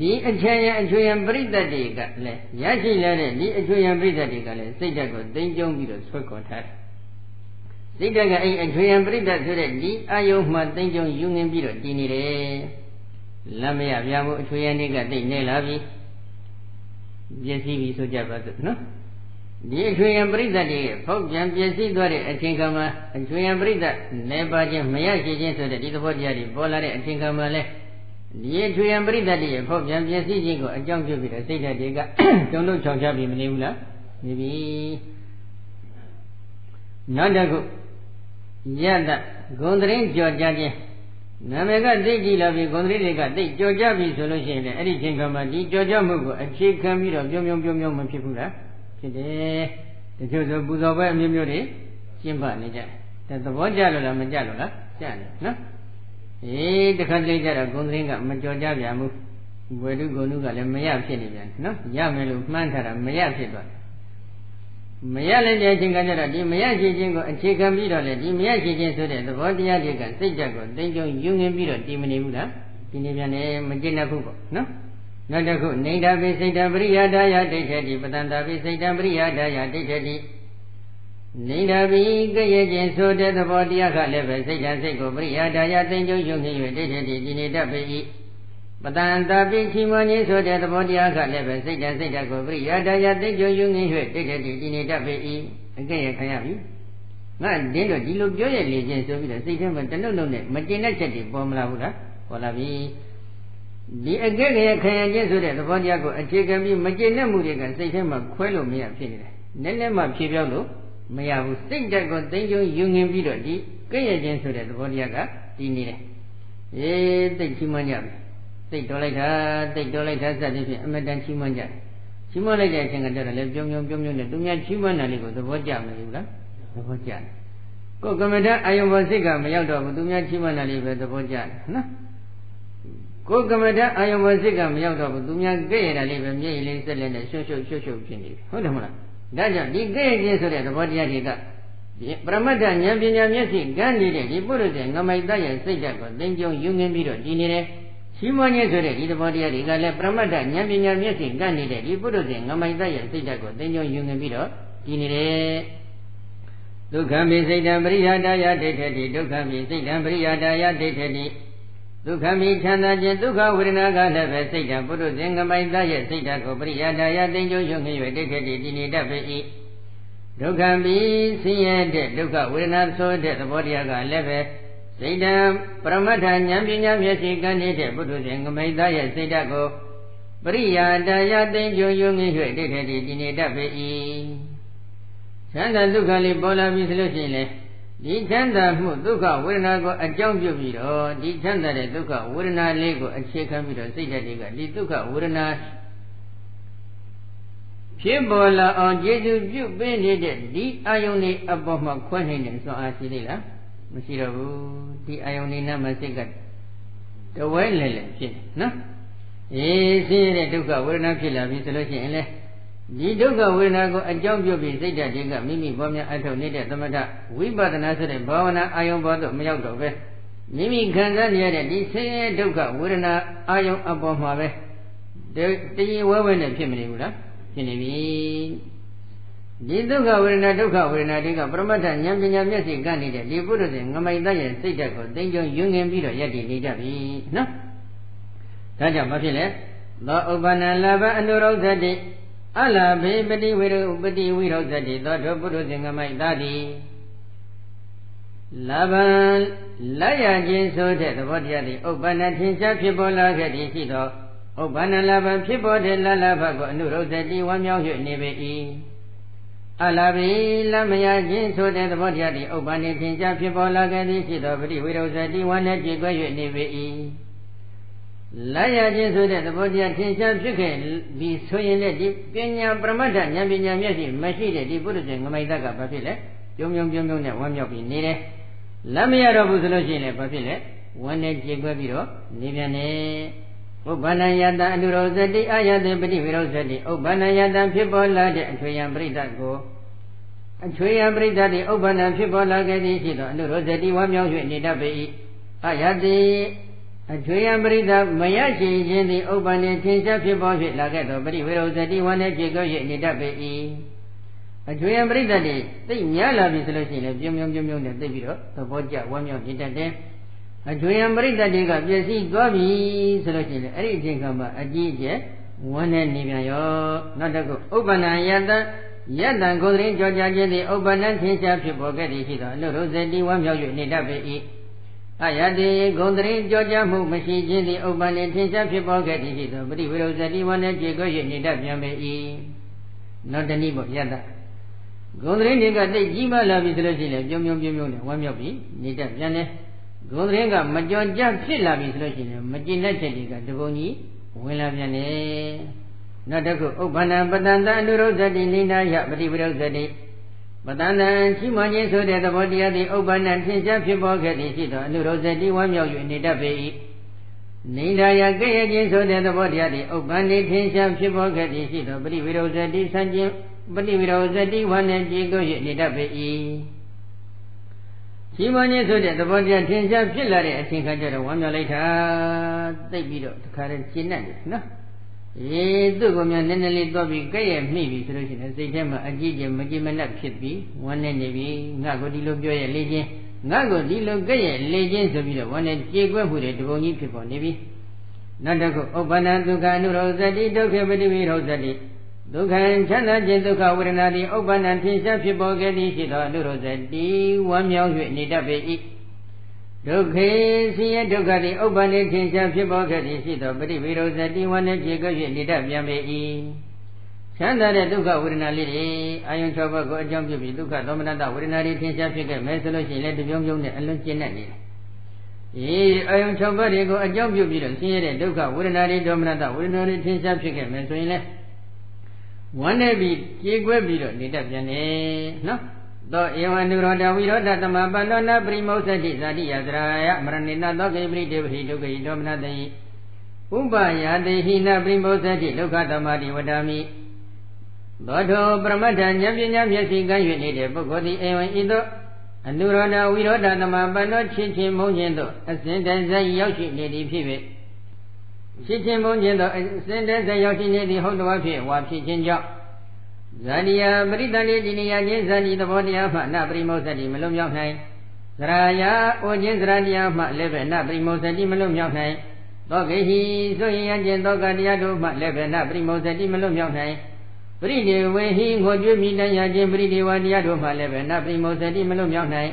ဒီအချမ်းရအချွေရန်ပရိသတ်တွေကလည်းရရှိလာတဲ့ဒီအချွေရန်ပရိသတ်တွေကလည်းစိတ်ဓာတ်ကိုသိမ့်ကျုံပြီးတော့ဆွဲခေါ်ထားတယ်စိတ်ဓာတ်ကအဲ့အချွေရန်ပရိသတ်ဆိုတဲ့ဒီအာယုံမှသိမ့်ကျုံယူငင်ပြီးတော့တည်နေတယ်လမ်းမရပြမှုအချွေရန်တွေကသိနေလာပြီပြည့်စည်ပြီဆိုကြပါစို့နော်ဒီအချွေရန်ပရိသတ်တွေဖောက်ပြန်ပြည့်စည်သွားတဲ့အချိန်ခါမှာအချွေရန်ပရိသတ်နေပါခြင်းမရရှိခြင်းဆိုတဲ့ဒီသဘောတရားတွေပေါ်လာတဲ့အချိန်ခါမှာလဲ ဒီထွေယံပရိသတ်တွေဖောက်ပြန်ပြည့်စည်ခြင်းကိုအကြောင်းပြုပြီးတော့စိတ်ဓာတ်တွေကတုံ့လုံးချောင်ချပြီးမနေဘူးလားနေပြီနောက်တစ်ခုယတဂုံတရင်ကြော်ကြခြင်းနာမည်ကသိကြည့်လာပြီဂုံတရင်တွေကသိကြော်ကြပြီဆိုလို့ရှိရင်လည်းအဲ့ဒီချိန်ခါမှာဒီကြော်ကြမှုကိုအခြေခံပြီးတော့ပြုံးပြုံးပြုံးပြုံးမဖြစ်ဘူးလားဖြစ်တယ်တချို့ဆိုပူဇော်ပွဲအမျိုးမျိုးတွေကျင့်ပနေကြတယ်ဒါသဘောကျလို့လားမကျလို့လားကျတယ်နော် အေးတခါတလေကျတော့ဂုံသတင်းကမကြော်ကြပြန်ဘူးဝေတုဂုံတုကလည်းမရဖြစ်နေပြန်နော်ရမယ်လို့မှန်းထားတာမရဖြစ်သွားတယ်မရလည်းတဲ့အချိန်ကကျတော့ဒီမရရှိခြင်းကိုအခြေခံပြီးတော့လေဒီမရရှိခြင်းဆိုတဲ့သဘောတရားတွေကစိတ်ဓာတ်ကိုသိကြုံယူငင်ပြီးတော့တည်မနေဘူးလားဒီနေပြန်လည်းမကျင့်တတ်ဘူးပေါ့နော်နောက်တစ်ခုနေတပိစိတ်တပရိယဒါယဒိဋ္ဌတိပတန္တပိစိတ်တပရိယဒါယဒိဋ္ဌတိ နေတပိကရဲ့ခြင်းဆိုတဲ့သဘောတရားကလည်းပဲစိတ်ဓာတ်စိတ်ကိုပရိယာဒါယသိဉ္ဇုံယုံငြိ၍ဒိဋ္ဌိတိဒီနေတတ်ပေ၏ပတန်တပိချီမွန်ခြင်းဆိုတဲ့သဘောတရားကလည်းပဲစိတ်ဓာတ်စိတ်ဓာတ်ကိုပရိယာဒါယသိဉ္ဇုံယုံငြိ၍ဒိဋ္ဌိတိဒီနေတတ်ပေ၏အကဲ့ရခံရပြီငါဒင်းတော့ဒီလိုပြောရလေခြင်းဆိုပြီးတော့စိတ်ထဲမှာတနှုတ်နှုတ်နဲ့မတင်တဲ့ချက်တွေပေါ်မလာဘူးလားပေါ်လာပြီဒီအကဲ့ရခံရခြင်းဆိုတဲ့သဘောတရားကိုအခြေခံပြီးမကျင့်တဲ့မှုတွေကစိတ်ထဲမှာခွဲလို့မရဖြစ်နေတယ်နည်းနည်းမှဖြေပြောက်လို့ မရဘူးစိတ်ဓာတ်ကိုသိကျုံယူငင်ပြီးတော့ဒီကဲ့ရဲ့ခြင်းဆိုတဲ့သဘောတရားကတည်နေတယ်အေးသိချီးမွမ်းကြပြီသိတော်လိုက်တာသိတော်လိုက်တာစသဖြင့်အမတန်ချီးမွမ်းကြတယ်ချီးမွမ်းလိုက်တဲ့အချိန်ကတည်းကလည်းပြုံးပြုံးပြုံးပြုံးနဲ့သူများချီးမွမ်းတာလေးကိုသဘောကျမလို့လားသဘောကျတယ်ကိုယ်ကမ္မဋ္ဌအာယုံဘောစိတ်ကမရောက်တော့ဘူးသူများချီးမွမ်းတာလေးပဲသဘောကျတယ်နော်ကိုယ်ကမ္မဋ္ဌအာယုံဘောစိတ်ကမရောက်တော့ဘူးသူများကဲ့ရတာလေးပဲမျက်ရည်လေးဆက်လက်နဲ့ရှုပ်ရှုပ်ရှုပ်ရှုပ်ဖြစ်နေပြီဟုတ်တယ်မဟုတ်လား ဒါကြောင့်ဒီကဲ့ခြင်းဆိုတဲ့သဘောတရားတွေကပရမတ္ထဉာဏ်ပညာမျက်စိကန်းနေတဲ့ဒီပုရိသေငမိုက်တရဲ့စိတ်ဓာတ်ကိုသင်ကြုံယူငင်းပြီးတော့ဒီနေတယ်ရှိမွန်ခြင်းဆိုတဲ့ဒီသဘောတရားတွေကလည်းပရမတ္ထဉာဏ်ပညာမျက်စိကန်းနေတဲ့ဒီပုရိသေငမိုက်တရဲ့စိတ်ဓာတ်ကိုသင်ကြုံယူငင်းပြီးတော့ဒီနေတယ်ဒုက္ခမိစိတ်တံပရိယတာယဒိဋ္ဌတိဒုက္ခမိစိတ်တံပရိယတာယဒိဋ္ဌတိ ဒုက္ခမိချမ်းသာခြင်းဒုက္ခဝေဒနာကလည်းပဲစိတ်ဓာတ်ပုရုဇဉ်ငမိုက်သားရဲ့စိတ်ဓာတ်ကိုပရိယာဒာယသိဉ္ဇုံယုံငြိ၍ဒိဋ္ဌိတည်နေတတ်ပေ၏ဒုက္ခမိဆင်းရဲတဲ့ဒုက္ခဝေဒနာဆိုတဲ့သဘောတရားကလည်းပဲစိတ်ဓာတ်ပရမတ္ထဉာဏ်ပညာမျက်စိကန်းနေတဲ့ပုရုဇဉ်ငမိုက်သားရဲ့စိတ်ဓာတ်ကိုပရိယာဒာယသိဉ္ဇုံယုံငြိ၍ဒိဋ္ဌိတည်နေတတ်ပေ၏ချမ်းသာဒုက္ခလေးပေါ်လာပြီဆိုလို့ရှိရင်လေ ဒီချမ်းသာမှုဒုက္ခဝေဒနာကိုအကြောင်းပြုပြီးတော့ဒီချမ်းသာတဲ့ဒုက္ခဝေဒနာလေးကိုအခြေခံပြီးတော့စိတ်ဓာတ်တွေကဒီဒုက္ခဝေဒနာဖြစ်ပေါ်လာအောင်ကျေစုပြုပေးနေတဲ့ဒီအာယုန်လေးအပေါ်မှာခွဲနိုင်တဲ့စွမ်းအားရှိသေးလားမရှိတော့ဘူးဒီအာယုန်လေးနဲ့မှစိတ်ကတဝဲလဲလဲဖြစ်နေနော်အေးဆင်းရဲတဲ့ဒုက္ခဝေဒနာဖြစ်လာပြီဆိုလို့ရှိရင်လေ ဒီဒုက္ခဝေဒနာကိုအကြောင်းပြုပြီးစိတ်ဓာတ်တွေကမိမိပေါ်များအထုတ်နေတဲ့သမထဝိပဿနာဆိုတဲ့ဘာဝနာအာယုံပေါ်သို့မရောက်တော့ပဲမိမိခံစားနေရတဲ့ဒီဆင်းရဲဒုက္ခဝေဒနာအာယုံအပေါ်မှာပဲတည်ဝဲဝဲနဲ့ဖြစ်မနေဘူးလားဖြစ်နေပြီဒီဒုက္ခဝေဒနာဒုက္ခဝေဒနာတွေကပရမတ္ထဉာဏ်ပညာမျက်စိကနေတဲ့ဒီပုရိသေငမိုင်တရဲ့စိတ်ဓာတ်ကိုသိကြုံယွငင်ပြီးတော့ယက်တည်နေကြပြီနော်ဒါကြောင့်မဖြစ်လဲသောဥပ္ပန္နလဘအနုရုဒ္ဓတိ အလဘေပတိဝိရုပတိဝိရုဇတိသောတောပုရုဇင်ကမိုက်သာတိလဘံလက်ရခြင်းဆိုတဲ့သဘောတရားသည်ဥပ္ပန္နထင်ရှားဖြစ်ပေါ်လာခဲ့သည်ရှိသောဥပ္ပန္နလဘံဖြစ်ပေါ်တဲ့လလဘကိုအနုရုဇတိဝမ်းမြောက်၍နေပေ၏အလဘေလမယခြင်းဆိုတဲ့သဘောတရားသည်ဥပ္ပန္နထင်ရှားဖြစ်ပေါ်လာခဲ့သည်ရှိသောပတိဝိရုဇတိဝမ်းနဲ့ကြည်ကွဲ၍နေပေ၏ လာရခြင်းဆိုတဲ့သဘောတရားထင်ရှားဖြစ်ခဲ့ပြီးဆိုရင်လည်းဒီပညာပရမတ္ထဉာဏ်ပညာမျက်စိမရှိတဲ့ဒီပုရိသေငမိတ်တကဘာဖြစ်လဲပြုံပြုံပြုံပြုံနဲ့ဝမ်းမြောက်ပြီးနေတယ်လက်မရတော့ဘူးဆိုလို့ရှိရင်လည်းဘာဖြစ်လဲဝမ်းနဲ့ကြေကွဲပြီးတော့နေပြန်တယ်ဥပ္ပန္နယတအနုရောဇတိအာယတေပฏิဝိရောဇတိဥပ္ပန္နယတဖြစ်ပေါ်လာတဲ့အထွေယံပရိသတ်ကိုအချွေယပရိသတ်တိဥပ္ပန္နဖြစ်ပေါ်လာခဲ့သည်ရှိသောအနုရောဇတိဝမ်းမြောက်၍နေတတ်ပေ၏အာယတိ အချွေယပရိသတ်မရရှိခြင်းသည်ဥပ္ပန္နေထင်ရှားဖြစ်ပေါ်၍လာခဲ့သောပရိဝေရောဇတိဝမ်းနှင့်ပြေကော၍နေတတ်ပေ၏အချွေယပရိသတ်တိသိများလာပြီဆိုလို့ရှိရင်လည်းပြုံပြုံပြုံပြုံနဲ့သိပြီးတော့သဘောကျဝမ်းမြောက်နေတတ်တယ်အချွေယပရိသတ်တွေကပြည့်စည်သွားပြီဆိုလို့ရှိရင်အဲ့ဒီအချိန်ကမှအကြီးအကျယ်ဝမ်းနဲ့နေပြန်ရောနောက်တစ်ခုဥပ္ပန္နယတယတံကိုယ်ရင်ကြောကြခြင်းသည်ဥပ္ပန္နထင်ရှားဖြစ်ပေါ်ခဲ့သည်ရှိသောအနုရုဇ္ဇတိဝမ်းမြောက်၍နေတတ်ပေ၏ အယတိဂုံတရင်ကြောကြမှုမရှိခြင်းသည်ဥပ္ပန္နထင်ရှားဖြစ်ပေါ်ခဲ့သည်ရှိသောပရိဝေရုဇ္ဇတိဝမ်းနှင့်ကြေကို၍နေတတ်ပြန်ပေ၏နောက်တနည်းပေါ့ယတဂုံတရင်တွေကတိတ်ကြီးမှလာပြီဆိုလို့ရှိရင်ပြုံပြုံပြုံပြုံနဲ့ဝမ်းမြောက်ပြီးနေတတ်ပြန်တယ်ဂုံတရင်ကမကြောကြဖြစ်လာပြီဆိုလို့ရှိရင်မကျင်တဲ့ချက်တွေကတပုံကြီးဝင်လာပြန်တယ်နောက်တစ်ခုဥပ္ပန္နပတန္တအနုရုဒ္ဓတိနိနာယပฏิပရုဒ္ဓတိ ပတန္တရှိမှခြင်းဆိုတဲ့သဘောတရားသည်ဥပ္ပန္နထင်ရှားဖြစ်ပေါ်ခဲ့သည်ရှိသောအနုရုဒ္ဓတိဝမ်းမြောက်၍နေတတ်ပေ၏နိဒာယကဲ့ရဲ့ခြင်းဆိုတဲ့သဘောတရားသည်ဥပ္ပန္နေထင်ရှားဖြစ်ပေါ်ခဲ့သည်ရှိသောပฏิဝိရုဒ္ဓတိဆန့်ကျင်ပฏิဝိရုဒ္ဓတိဝမ်းနှင့်ကြည်ကို၍နေတတ်ပေ၏ရှိမှခြင်းဆိုတဲ့သဘောတရားထင်ရှားဖြစ်လာတဲ့အချိန်ခါကျတော့ဝမ်းမြောက်လိုက်တာသိပြီးတော့တခါတည်းရှင်းတတ်တယ်နော် အေးသူ့ကိုများနည်းနည်းလေးတော့ပြီးကြက်ရဲ့မိပြီဆိုလို့ရှိရင်စိတ်ထဲမှာအကြည့်ကျမကြည်မနှက်ဖြစ်ပြီးဝမ်းနေနေပြီငါကိုဒီလိုပြောရဲ့လေချင်းငါကိုဒီလိုကြက်ရဲ့လေချင်းဆိုပြီးတော့ဝမ်းနေကြေကွက်မှုတွေတပုံကြီးဖြစ်ပေါ်နေပြီနောက်တစ်ခုဥပ္ပန္နဒုက္ခအနုရောဇတိဒုက္ခပတိဝိရောဇတိဒုက္ခချမ်းသာခြင်းဒုက္ခဝေဒနာသည်ဥပ္ပန္နထင်ရှားဖြစ်ပေါ်ခဲ့သည်ရှိသောအနုရောဇတိဝမ်းမြောက်၍နေတတ်ပေ၏ ဒုက္ခေဆင်းရဲဒုက္ခသည်ဥပ္ပန္နေထင်ရှားဖြစ်ပေါ်ခဲ့သည်ရှိသောပရိဝေရောဇတိဝနှင့်ပြေကြ၍နေတတ်ပြန်ပေ၏ချမ်းသာတဲ့ဒုက္ခဝေဒနာလေးတွေအာယုံ၆ပါးကိုအကြောင်းပြုပြီးဒုက္ခသောမနတဝေဒနာတွေထင်ရှားဖြစ်ခဲ့မယ်ဆိုလို့ရှိရင်လည်းတပြုံးပြုံးနဲ့အလွန်ကျဉ်းတတ်နေတယ်။အေးအာယုံ၆ပါးတွေကိုအကြောင်းပြုပြီးတော့ဆင်းရဲတဲ့ဒုက္ခဝေဒနာတွေဒေါမနတဝေဒနာတွေထင်ရှားဖြစ်ခဲ့မယ်ဆိုရင်လည်းဝမ်းနေပြီးကြေကွဲပြီးတော့နေတတ်ပြန်တယ်နော်။ သောဧဝံနုရောဓဝိရောဓသမပန္နောနပရိမောသတိဇာတိယသရာယမရဏိနသောကေပရိတေပဟိဒုက္ခိဒေါမနတေဥပယာတေဟိနပရိမောသတိဒုက္ခသမတိဝဒာမိသောထောပရမတ္ထဉာဏ်ပညာမျက်စိကံ၍နေတဲ့ပုဂ္ဂိုလ်သည်ဧဝံဤသို့အနုရောဓဝိရောဓသမပန္နောချင်းချင်းမုံခြင်းသို့အစဉ်တည်းဇက်ရောက်ရှိနေသည်ဖြစ်၍ချင်းချင်းမုံခြင်းသို့အစဉ်တည်းဇက်ရောက်ရှိနေသည်ဟုတ်တော်ဖြစ်ဝါဖြစ်ခြင်းကြောင့် ဇာတိယပရိတန်တိဒီနိယချင်းဇာတိသဘောတရားမှနပရိမောသတိမလွတ်မြောက်နိုင်သရာယအိုခြင်းသရတရားမှလည်းပဲနပရိမောသတိမလွတ်မြောက်နိုင်သောကေဟိဆိုရင်ရခြင်းသောကတရားတို့မှလည်းပဲနပရိမောသတိမလွတ်မြောက်နိုင်ပရိဒေဝေဟိငိုကြွမိတန်ရခြင်းပရိဒေဝတရားတို့မှလည်းပဲနပရိမောသတိမလွတ်မြောက်နိုင်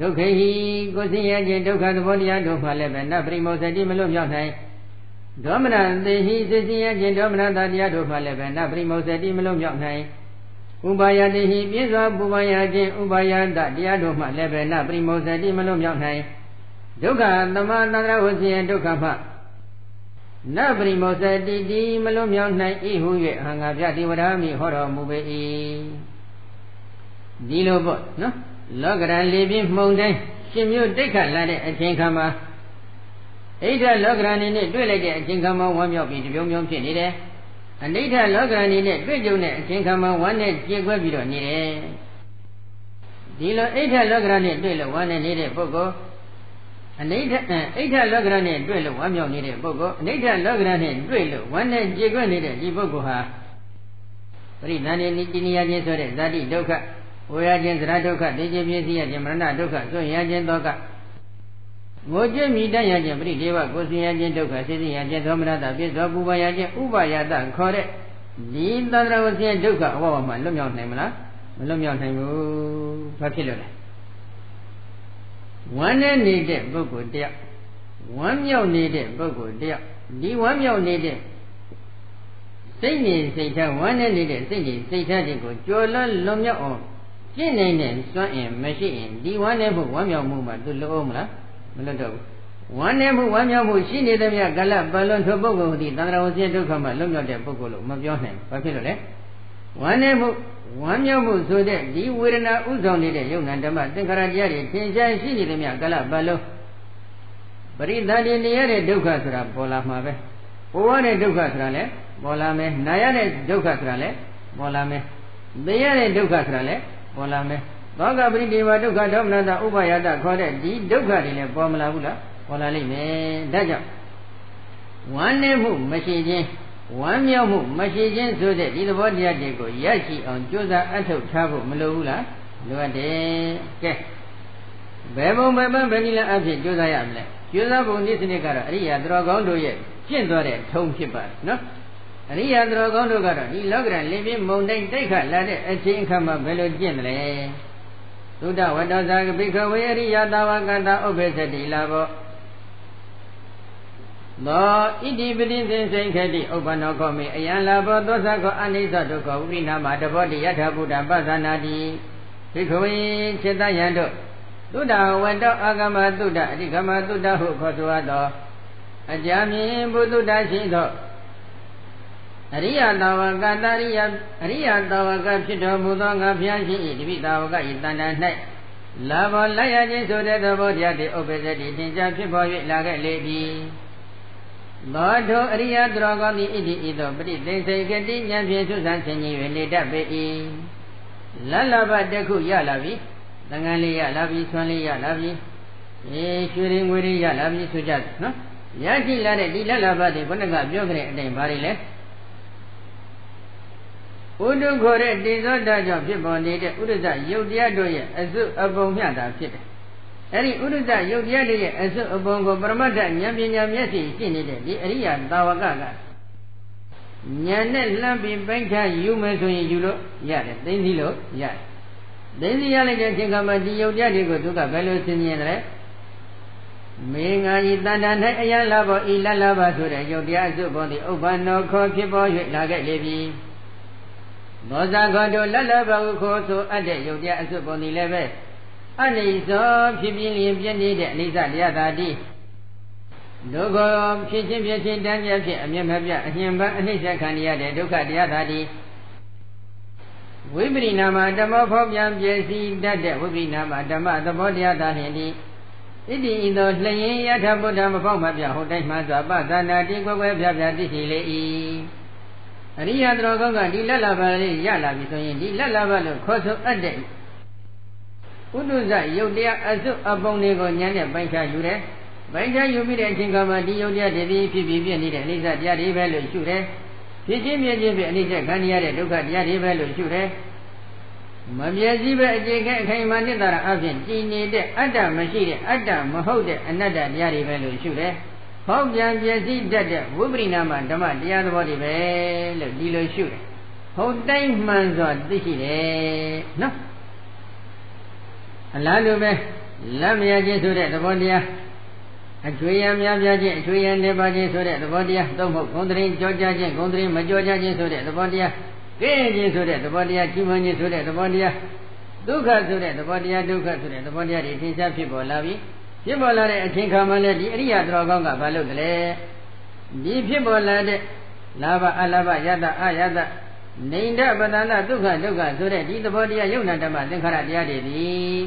ဒုက္ခေဟိကိုယ်စင်ရခြင်းဒုက္ခသဘောတရားတို့မှလည်းပဲနပရိမောသတိမလွတ်မြောက်နိုင် ဒေါမနသေဟိစိစင်ရခြင်းဒေါမနတာတရားတို့မှလည်းပဲနပရိမောဇတိမလုံးမြောက်နိုင်ဥပါယတိဟိပြည့်စွာပူပါယခြင်းဥပါယတတရားတို့မှလည်းပဲနပရိမောဇတိမလုံးမြောက်နိုင်ဒုက္ခသမသန္တရဝစီယဒုက္ခမှနပရိမောဇတိတိမလုံးမြောက်နိုင်ဤဟု၍အဟံငါပြတိဝရမိဟောတော်မူပေ၏ဒီလိုပေါ့နော်လောကရန်လေးပြင်းမှုန်တိုင်းရှင်မျိုးတိတ်ခတ်လာတဲ့အချိန်ခါမှာ အိဋ္ဌလောကရဏီနဲ့တွေ့လိုက်တဲ့အချိန်ခါမှာဝမ်းမြောက်ပြီးတပြုံပြုံဖြစ်နေတယ်။အနိဋ္ဌလောကရဏီနဲ့တွေ့ကြုံတဲ့အချိန်ခါမှာဝမ်းနဲ့ကြေခွဲပြီးတော့နေတယ်။ဒီလိုအိဋ္ဌလောကရဏီတွေ့လို့ဝမ်းနဲ့နေတဲ့ပုဂ္ဂိုလ်အနိဋ္ဌအိဋ္ဌလောကရနဲ့တွေ့လို့ဝမ်းမြောက်နေတဲ့ပုဂ္ဂိုလ်အနိဋ္ဌလောကရနဲ့တွေ့လို့ဝမ်းနဲ့ကြေခွဲနေတဲ့ဒီပုဂ္ဂိုလ်ဟာပရိသန္တိနိတိနိယချင်းဆိုတဲ့ဇာတိဒုက္ခဝေယခြင်းသရဒုက္ခဒေခြင်းပြည့်စည်ရခြင်းမရဏဒုက္ခဆွံ့ရခြင်းဒုက္ခ ငိုကြွမိတတ်ရခြင်းပရိဒေဝကိုစင်ရခြင်းဒုက္ခစိစိရခြင်းသောမနတပြစ္ဆောပူပါရခြင်းဥပါယတခေါ်တဲ့ဒီသန္တရဝဆင်းဒုက္ခအဝဝမှာလွတ်မြောက်နိုင်မလားမလွတ်မြောက်နိုင်ဘူးဘာဖြစ်လို့လဲဝမ်းနဲ့နေတဲ့ပုဂ္ဂိုလ်တယောက်ဝမ်းမြောက်နေတဲ့ပုဂ္ဂိုလ်တယောက်ဒီဝမ်းမြောက်နေတဲ့စိတ်နေစိတ်ထားဝမ်းနဲ့နေတဲ့စိတ်နေစိတ်ထားတွေကိုကြော်လွန်လွန်မြောက်အောင်ရှင်းနေတဲ့စွမ်းအင်မရှိရင်ဒီဝမ်းနဲ့ဖို့ဝမ်းမြောက်မှုမှာသူလို့အောင်မလား မလွတ်တော့ဘူးဝမ်းနေမှုဝမ်းမြောက်မှုရှိနေသည်မြတ်ကလပလွန်ထိုပုဂ္ဂိုလ်သည်တန္တရာဝစီဒုက္ခမှလွတ်မြောက်တဲ့ပုဂ္ဂိုလ်လို့မပြောနိုင်ဘူးဘာဖြစ်လို့လဲဝမ်းနေမှုဝမ်းမြောက်မှုဆိုတဲ့ဒီဝေဒနာဥဆောင်နေတဲ့ယုံနာဓမ္မသင်္ခါရတရားတွေသင်ရှားရှိနေသည်မြတ်ကလပလွန်ပရိသတ်တင်နေရတဲ့ဒုက္ခဆိုတာပေါ်လာမှာပဲပေါ်ရတဲ့ဒုက္ခဆိုတာလည်းပေါ်လာမယ်နာရတဲ့ဒုက္ခဆိုတာလည်းပေါ်လာမယ်သိရတဲ့ဒုက္ခဆိုတာလည်းပေါ်လာမယ် သောကပရိဒီဝဒုက္ခဒေါမနတဥပယတခေါ်တဲ့ဒီဒုက္ခတွေလည်းပေါ်မလာဘူးလားပေါ်လာလိမ့်မယ်ဒါကြောင့်ဝမ်းနည်းမှုမရှိခြင်းဝမ်းမြောက်မှုမရှိခြင်းဆိုတဲ့ဒီသဘောတရားတွေကိုရရှိအောင်ကြိုးစားအထောက်ထားဖို့မလိုဘူးလားလိုအပ်တယ်ကဲဘယ်ပုံဘယ်ပန်းဘယ်နည်းလဲအဖြစ်ကြိုးစားရမလဲကြိုးစားပုံဒီစနစ်ကတော့အရိယာသတော်ကောင်းတို့ရဲ့ကျင့်သွားတဲ့ထုံးဖြစ်ပါတယ်နော်အရိယာသတော်ကောင်းတို့ကတော့ဒီလောကရန်လင်းပြမုံတိုင်းတိုက်ခတ်လာတဲ့အချိန်အခါမှာဘယ်လိုကျင့်တယ်လဲ သုဒ္ဓဝတ္တဇာကပိခဝေအရိယသာဝကတာဥပ္ပစ္စတိလာဘောသောဣတိပတိသင်္စိခတိဥပ္ပနောခောမေအယံလာဘောသောသခောအနိစ္စဒုက္ခဝိနာမတဘောတိယထာဘုဒ္ဓပသနာတိភិក្ခဝေจิตယံတို့သုဒ္ဓဝတ္တအာဂမသုဒ္ဓအဓိကမသုဒ္ဓဟုခေါ်ဆိုသောအကြမြင်ဘုသုဒ္ဓရှိသော အရိယတာဝကတရိယအရိယတာဝကဖြစ်တော်မူသောငါဘုရားရှင်၏တပိတာဝက၏တဏ္ဍာ၌လာဘောလိုက်ရခြင်းဆိုတဲ့သဘောတရားတွေဥပ္ပဇ္ဇတိသင်္ချာဖြစ်ပေါ်၍လာခဲ့လေပြီသောထိုအရိယတရောကောင်းသည်ဣတိဤသို့ပရိသိစိကတိဉာဏ်ဖြင့်သုဆန်းဆင်ကြီး၍နေတတ်ပေ၏လလဘတခုရလာပြီသံဃာလေးရလာပြီဆွမ်းလေးရလာပြီအေးရွှေရင်ငွေလေးရလာပြီဆိုကြနော်ရရှိလာတဲ့ဒီလလဘတွေဘုန်းကပြောကြတဲ့အတိုင်းဘာတွေလဲ ဥဒုခေါ်တဲ့တိသောတာကြောင့်ဖြစ်ပေါ်နေတဲ့ဥဒ္ဒဇယုတ်တရားတို့ရဲ့အစုအပုံမျှတာဖြစ်တယ်အဲ့ဒီဥဒ္ဒဇယုတ်တရားတွေရဲ့အစုအပုံကိုပရမတ္ထဉာဏ်ပညာမျက်စိရှိနေတဲ့ဒီအရိယာသာဝကကဉာဏ်နဲ့လှမ်းပြီးပိုင်းခြားယူမယ်ဆိုရင်ယူလို့ရတယ်သိသိလို့ရတယ်သိသိရလိုက်တဲ့အချိန်ကမှဒီယုတ်တရားတွေကိုသူကဘယ်လိုသိမြင်တယ်မေငါဤတန်တန်၌အယံလာဘောဤလလဘဆိုတဲ့ယုတ်တရားအစုပုံသည်ဥပ္ပန္နောခောဖြစ်ပေါ်၍လာခဲ့လေပြီ မောဇဂောတို့လလဘဟုခေါ်ဆိုအပ်တဲ့ယုတ်တရားအစုပုံသည်လည်းပဲအနိစ္စဖြစ်ပြင်းလျင်ပြည့်နေတဲ့အနိစ္စတရားသာတိဒုက္ခဖြစ်ခြင်းဖြစ်ခြင်းတန်းပြဖြစ်အမြဲမပြအညင်ပန်းအနိစ္စခံရတဲ့ဒုက္ခတရားသာတိဝိပရိနာမဓမ္မဖောပြန်ပြည့်စည်တတ်တဲ့ဝိပရိနာမဓမ္မသဘောတရားသာလျင်ဒီဣတိဤသောလျင်ယထဗုဒ္ဓမဖောက်မပြဟိုတိုင်းမှစွာပသနာတိကွယ်ကွယ်ပြပြသိရှိလေ၏ အရိယတော်ကောင်းကဒီလက်လာပါလေးရလာပြီဆိုရင်ဒီလက်လာပါလို့ခေါ်ဆိုအပ်တဲ့ဥဒုဇယုတ်တရားအစုအပုံတွေကိုညံတဲ့ပိုင်းခြားယူတယ်။ပိုင်းခြားယူပြီးတဲ့အချိန်ကမှဒီယုတ်တရားတည်းဖြစ်ဖြစ်ပြနေတဲ့အနိစ္စတရားတွေပဲလို့ရှုတယ်။ဖြစ်ချင်းမြင်ချင်းဖြစ်အနိစ္စခံရတဲ့ဒုက္ခတရားတွေပဲလို့ရှုတယ်။မပြည့်စည်ပဲအခြေခဲအခိုင်အမာနှစ်သာရအဖြစ်တည်နေတဲ့အတ္တမရှိတဲ့အတ္တမဟုတ်တဲ့အနတ္တတရားတွေပဲလို့ရှုတယ်။ ဟောပြန်ပြည့်စည်တတ်တဲ့ဝိပရိနာမဓမ္မတရားသဘောတွေပဲလို့ဒီလိုရှုတယ်။ဟုတ်တိုင်းမှန်စွာသိရှိတယ်နော်။အလားတူပဲလက်မရခြင်းဆိုတဲ့သဘောတရားအချွေရများပြားခြင်းအချွေရနေပါခြင်းဆိုတဲ့သဘောတရားသို့မဟုတ်ဂုံတရင်ကြောကြခြင်းဂုံတရင်မကြောကြခြင်းဆိုတဲ့သဘောတရားကင်းခြင်းဆိုတဲ့သဘောတရားကြီးမွန်ခြင်းဆိုတဲ့သဘောတရားဒုက္ခဆိုတဲ့သဘောတရားဒုက္ခဆိုတဲ့သဘောတရားတွေသင်္ချာဖြစ်ပေါ်လာပြီ ဖြစ်ပေါ်လာတဲ့အချိန်ခါမှလည်းဒီအရိယတော်ကောင်းကဘာလုပ်တယ်လဲဒီဖြစ်ပေါ်လာတဲ့လာဘအလာဘယတအယတနေန္ဒပဒနာဒုက္ခဒုက္ခဆိုတဲ့ဒီသဘောတရားယုံနာဓမ္မသင်္ခါရတရားတွေသည်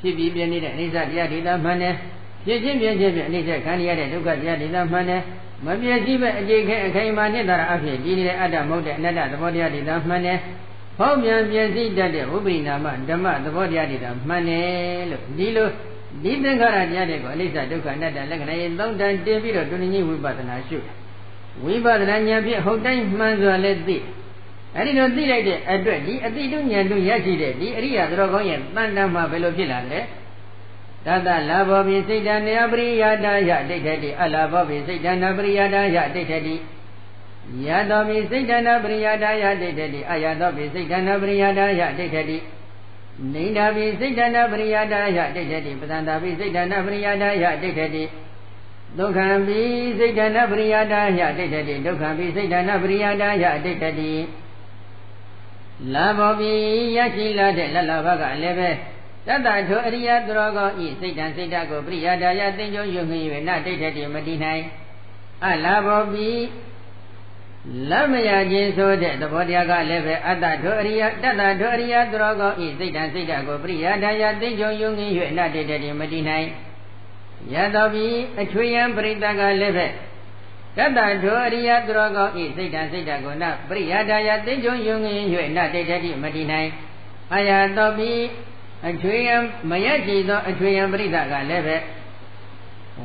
ဖြစ်ပြီးပြနေတဲ့အနိစ္စတရားဒေတာမှန်တယ်ဖြစ်ချင်းပြင်းချင်းပြအနိစ္စခံရတဲ့ဒုက္ခတရားဒေတာမှန်တယ်မပြည့်စည်ပဲအကျိခဲအခိုင်အမာနှစ်သာရအဖြစ်ဒီနေတဲ့အတ္တမဟုတ်တဲ့အနတ္တသဘောတရားဒေတာမှန်တယ်ဖောက်ပြန်ပြည့်စည်တတ်တဲ့ဝိပရိနာမဓမ္မသဘောတရားဒေတာမှန်တယ်လို့ဒီလို ဒီသင်္ခါရတရားတွေကိုအနိစ္စဒုက္ခအနတ္တလက္ခဏာရေးသုံးတန်တင်ပြီးတော့တွင်ကြီးဝိပဿနာရှုဝိပဿနာဉာဏ်ဖြင့်ဟုတ်တိုင်းမှန်စွာလည်းသိအဲ့ဒီလိုသိလိုက်တဲ့အတွက်ဒီအတိတုဉာဏ်တို့ရရှိတဲ့ဒီအရိယာသရောကောင်းရဲ့တန်တမ်းမှာဘယ်လိုဖြစ်လာလဲတတလာဘောပိစိတ်တံနေပရိယာဒယဒိဋ္ဌတိအလာဘောပိစိတ်တံနပရိယာဒယဒိဋ္ဌတိယတောပိစိတ်တံနပရိယာဒယဒိဋ္ဌတိအယတောပိစိတ်တံနပရိယာဒယဒိဋ္ဌတိ နေန္ဒာပိစိတ်တံနပရိယာဒယဒိဋ္ဌတိပသန္တာပိစိတ်တံနပရိယာဒယဒိဋ္ဌတိဒုက္ခံပိစိတ်တံနပရိယာဒယဒိဋ္ဌတိဒုက္ခံပိစိတ်တံနပရိယာဒယဒိဋ္ဌတိလာဘောပြီရရှိလာတဲ့လလဘကလည်းပဲတတ္တထိုအရိယသူတော်ကောင်းဤစိတ်တံစိတ်တကိုပရိယာဒါယသင်္ကြုံယုံငင်၍နတိဋ္ဌတိမတိနိုင်အလာဘောပိ လက်မရခြင်းဆိုတဲ့သဘောတရားကလည်းပဲအတ္တထိုအရိယတတ္တထိုအရိယသူတော်ကောင်းဤစိတ်တံစိတ်တကိုပရိယာဒါယသင်္ကြုံယုံငင်၍နတိဋ္ဌတိမတိနိုင်ရတော်ပြီအချွေယံပရိသကလည်းပဲတတ္တထိုအရိယသူတော်ကောင်းဤစိတ်တံစိတ်တကိုနပရိယာဒါယသင်္ကြုံယုံငင်၍နတိဋ္ဌတိမတိနိုင်အာယတော်ပြီအချွေယံမရကြည်သောအချွေယံပရိသကလည်းပဲ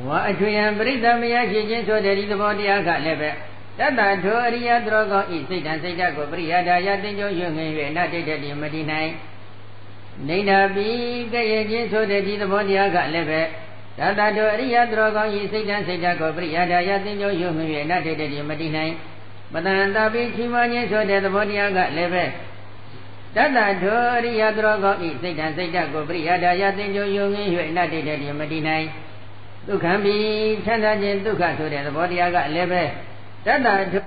ဝါအချွေယံပရိသမယရှိခြင်းဆိုတဲ့ဒီသဘောတရားကလည်းပဲ တတ္တထိုအရိယသရောကောဤစိတ်တံစိတ်တကိုပရိယာဒာယသင်္ကြုံရွငင်၍နတိတ္တိမတိနိုင်နေနာပိကရဲ့ခြင်းဆိုတဲ့ဒီသဘောတရားကလည်းပဲတတ္တထိုအရိယသရောကောဤစိတ်တံစိတ်တကိုပရိယာဒာယသင်္ကြုံရွငင်၍နတိတ္တိမတိနိုင်ပတန်တာပိချီးမွမ်းခြင်းဆိုတဲ့သဘောတရားကလည်းပဲတတ္တထိုအရိယသရောကောဤစိတ်တံစိတ်တကိုပရိယာဒာယသင်္ကြုံရွငင်၍နတိတ္တိမတိနိုင်ဒုက္ခံပိချမ်းသာခြင်းဒုက္ခဆိုတဲ့သဘောတရားကလည်းပဲ တတ္တဒု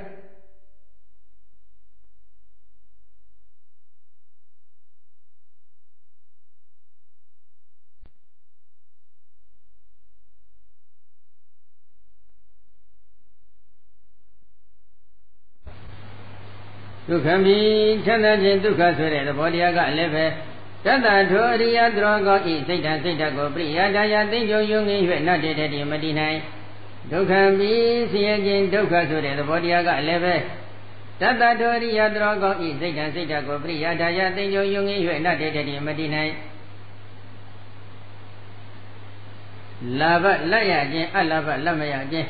ဒုက္ခမိချမ်းသာခြင်းဒုက္ခဆိုတဲ့သဘောတရားကလည်းပဲတတ္တထိုအရိယသရောကောဤစိတ်တံစိတ်တကိုပရိယာဒာယသိကြုံယုံငင်း၍နတ္တေတည်းမတည်နိုင် ဒုက္ခမိဆင်းရဲခြင်းဒုက္ခဆိုတဲ့သဘောတရားကလည်းပဲတတ္တတောရိယတရောကောဤစိတ်တံစိတ်တကိုပရိယာဒါယသိဉ္ဇုံယုံငင်း၍နတ္တေတတိမတိနိုင်လာဘလက်ရခြင်းအလာဘလက်မရခြင်း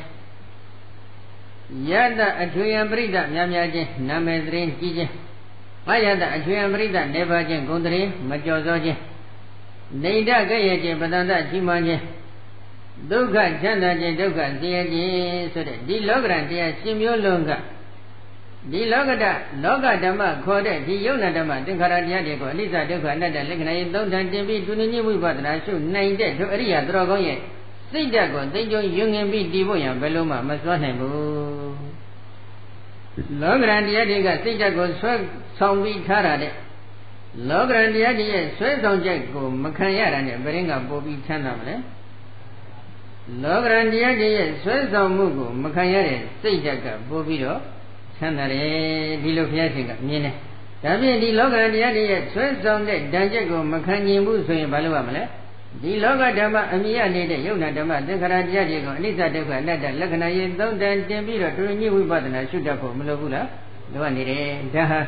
ယတအထွေယံပရိဒများများခြင်းနာမည်သတင်းကြီးခြင်းမယတအထွေယံပရိဒနေပါခြင်းဂုံသတင်းမကြော်စောခြင်းနေတကဲ့ရဲ့ခြင်းပတန်တကြီးမှန်ခြင်း ဒုက္ခချမ်းသာခြင်းဒုက္ခဆင်းရဲခြင်းဆိုတဲ့ဒီလောကရန်တရားရှင်မျိုးလုံးကဒီလောကတလောကဓမ္မခေါ်တဲ့ဒီယုံနာဓမ္မသင်္ခါရတရားတွေကိုအနိစ္စဒုက္ခအနတ္တလက္ခဏာရေးသုံးထန်တင်ပြီးဒုနိညဝိပဒနာရှုနိုင်တဲ့တို့အရိယာတော်ကောင်းရဲ့စိတ်ဓာတ်ကိုသိကြုံယုံငင်ပြီးတည်ဖို့ရန်ဘယ်လိုမှမစွမ်းနိုင်ဘူးလောကရန်တရားတွေကစိတ်ဓာတ်ကိုဆွဲဆောင်ပြီးထားတာတဲ့လောကရန်တရားတွေရဲ့ဆွဲဆောင်ချက်ကိုမခံရတာနဲ့ဘယ်ရင်ကပို့ပြီးချမ်းသာမလဲ လောကရန်တရားတွေရဲ့ဆွဲဆောင်မှုကိုမခံရတဲ့စိတ်ဓာတ်ကပို့ပြီးတော့ချမ်းသာတယ်ဒီလိုဘုရားရှင်ကမြင်တယ်ဒါဖြင့်ဒီလောကရန်တရားတွေရဲ့ဆွဲဆောင်တဲ့ဓာတ်ချက်ကိုမခံကျင်ဘူးဆိုရင်ဘာလုပ်ရမလဲဒီလောကဓမ္မအမိယနေတဲ့ယုံနာဓမ္မသင်္ခါရတရားတွေကိုအနိစ္စဒုက္ခအနတ္တလက္ခဏာရင်သုံးတန်တင်ပြီးတော့တူညီဝိပဿနာရှုတတ်ဖို့မလိုဘူးလားလိုအပ်နေတယ်ဒါဟာ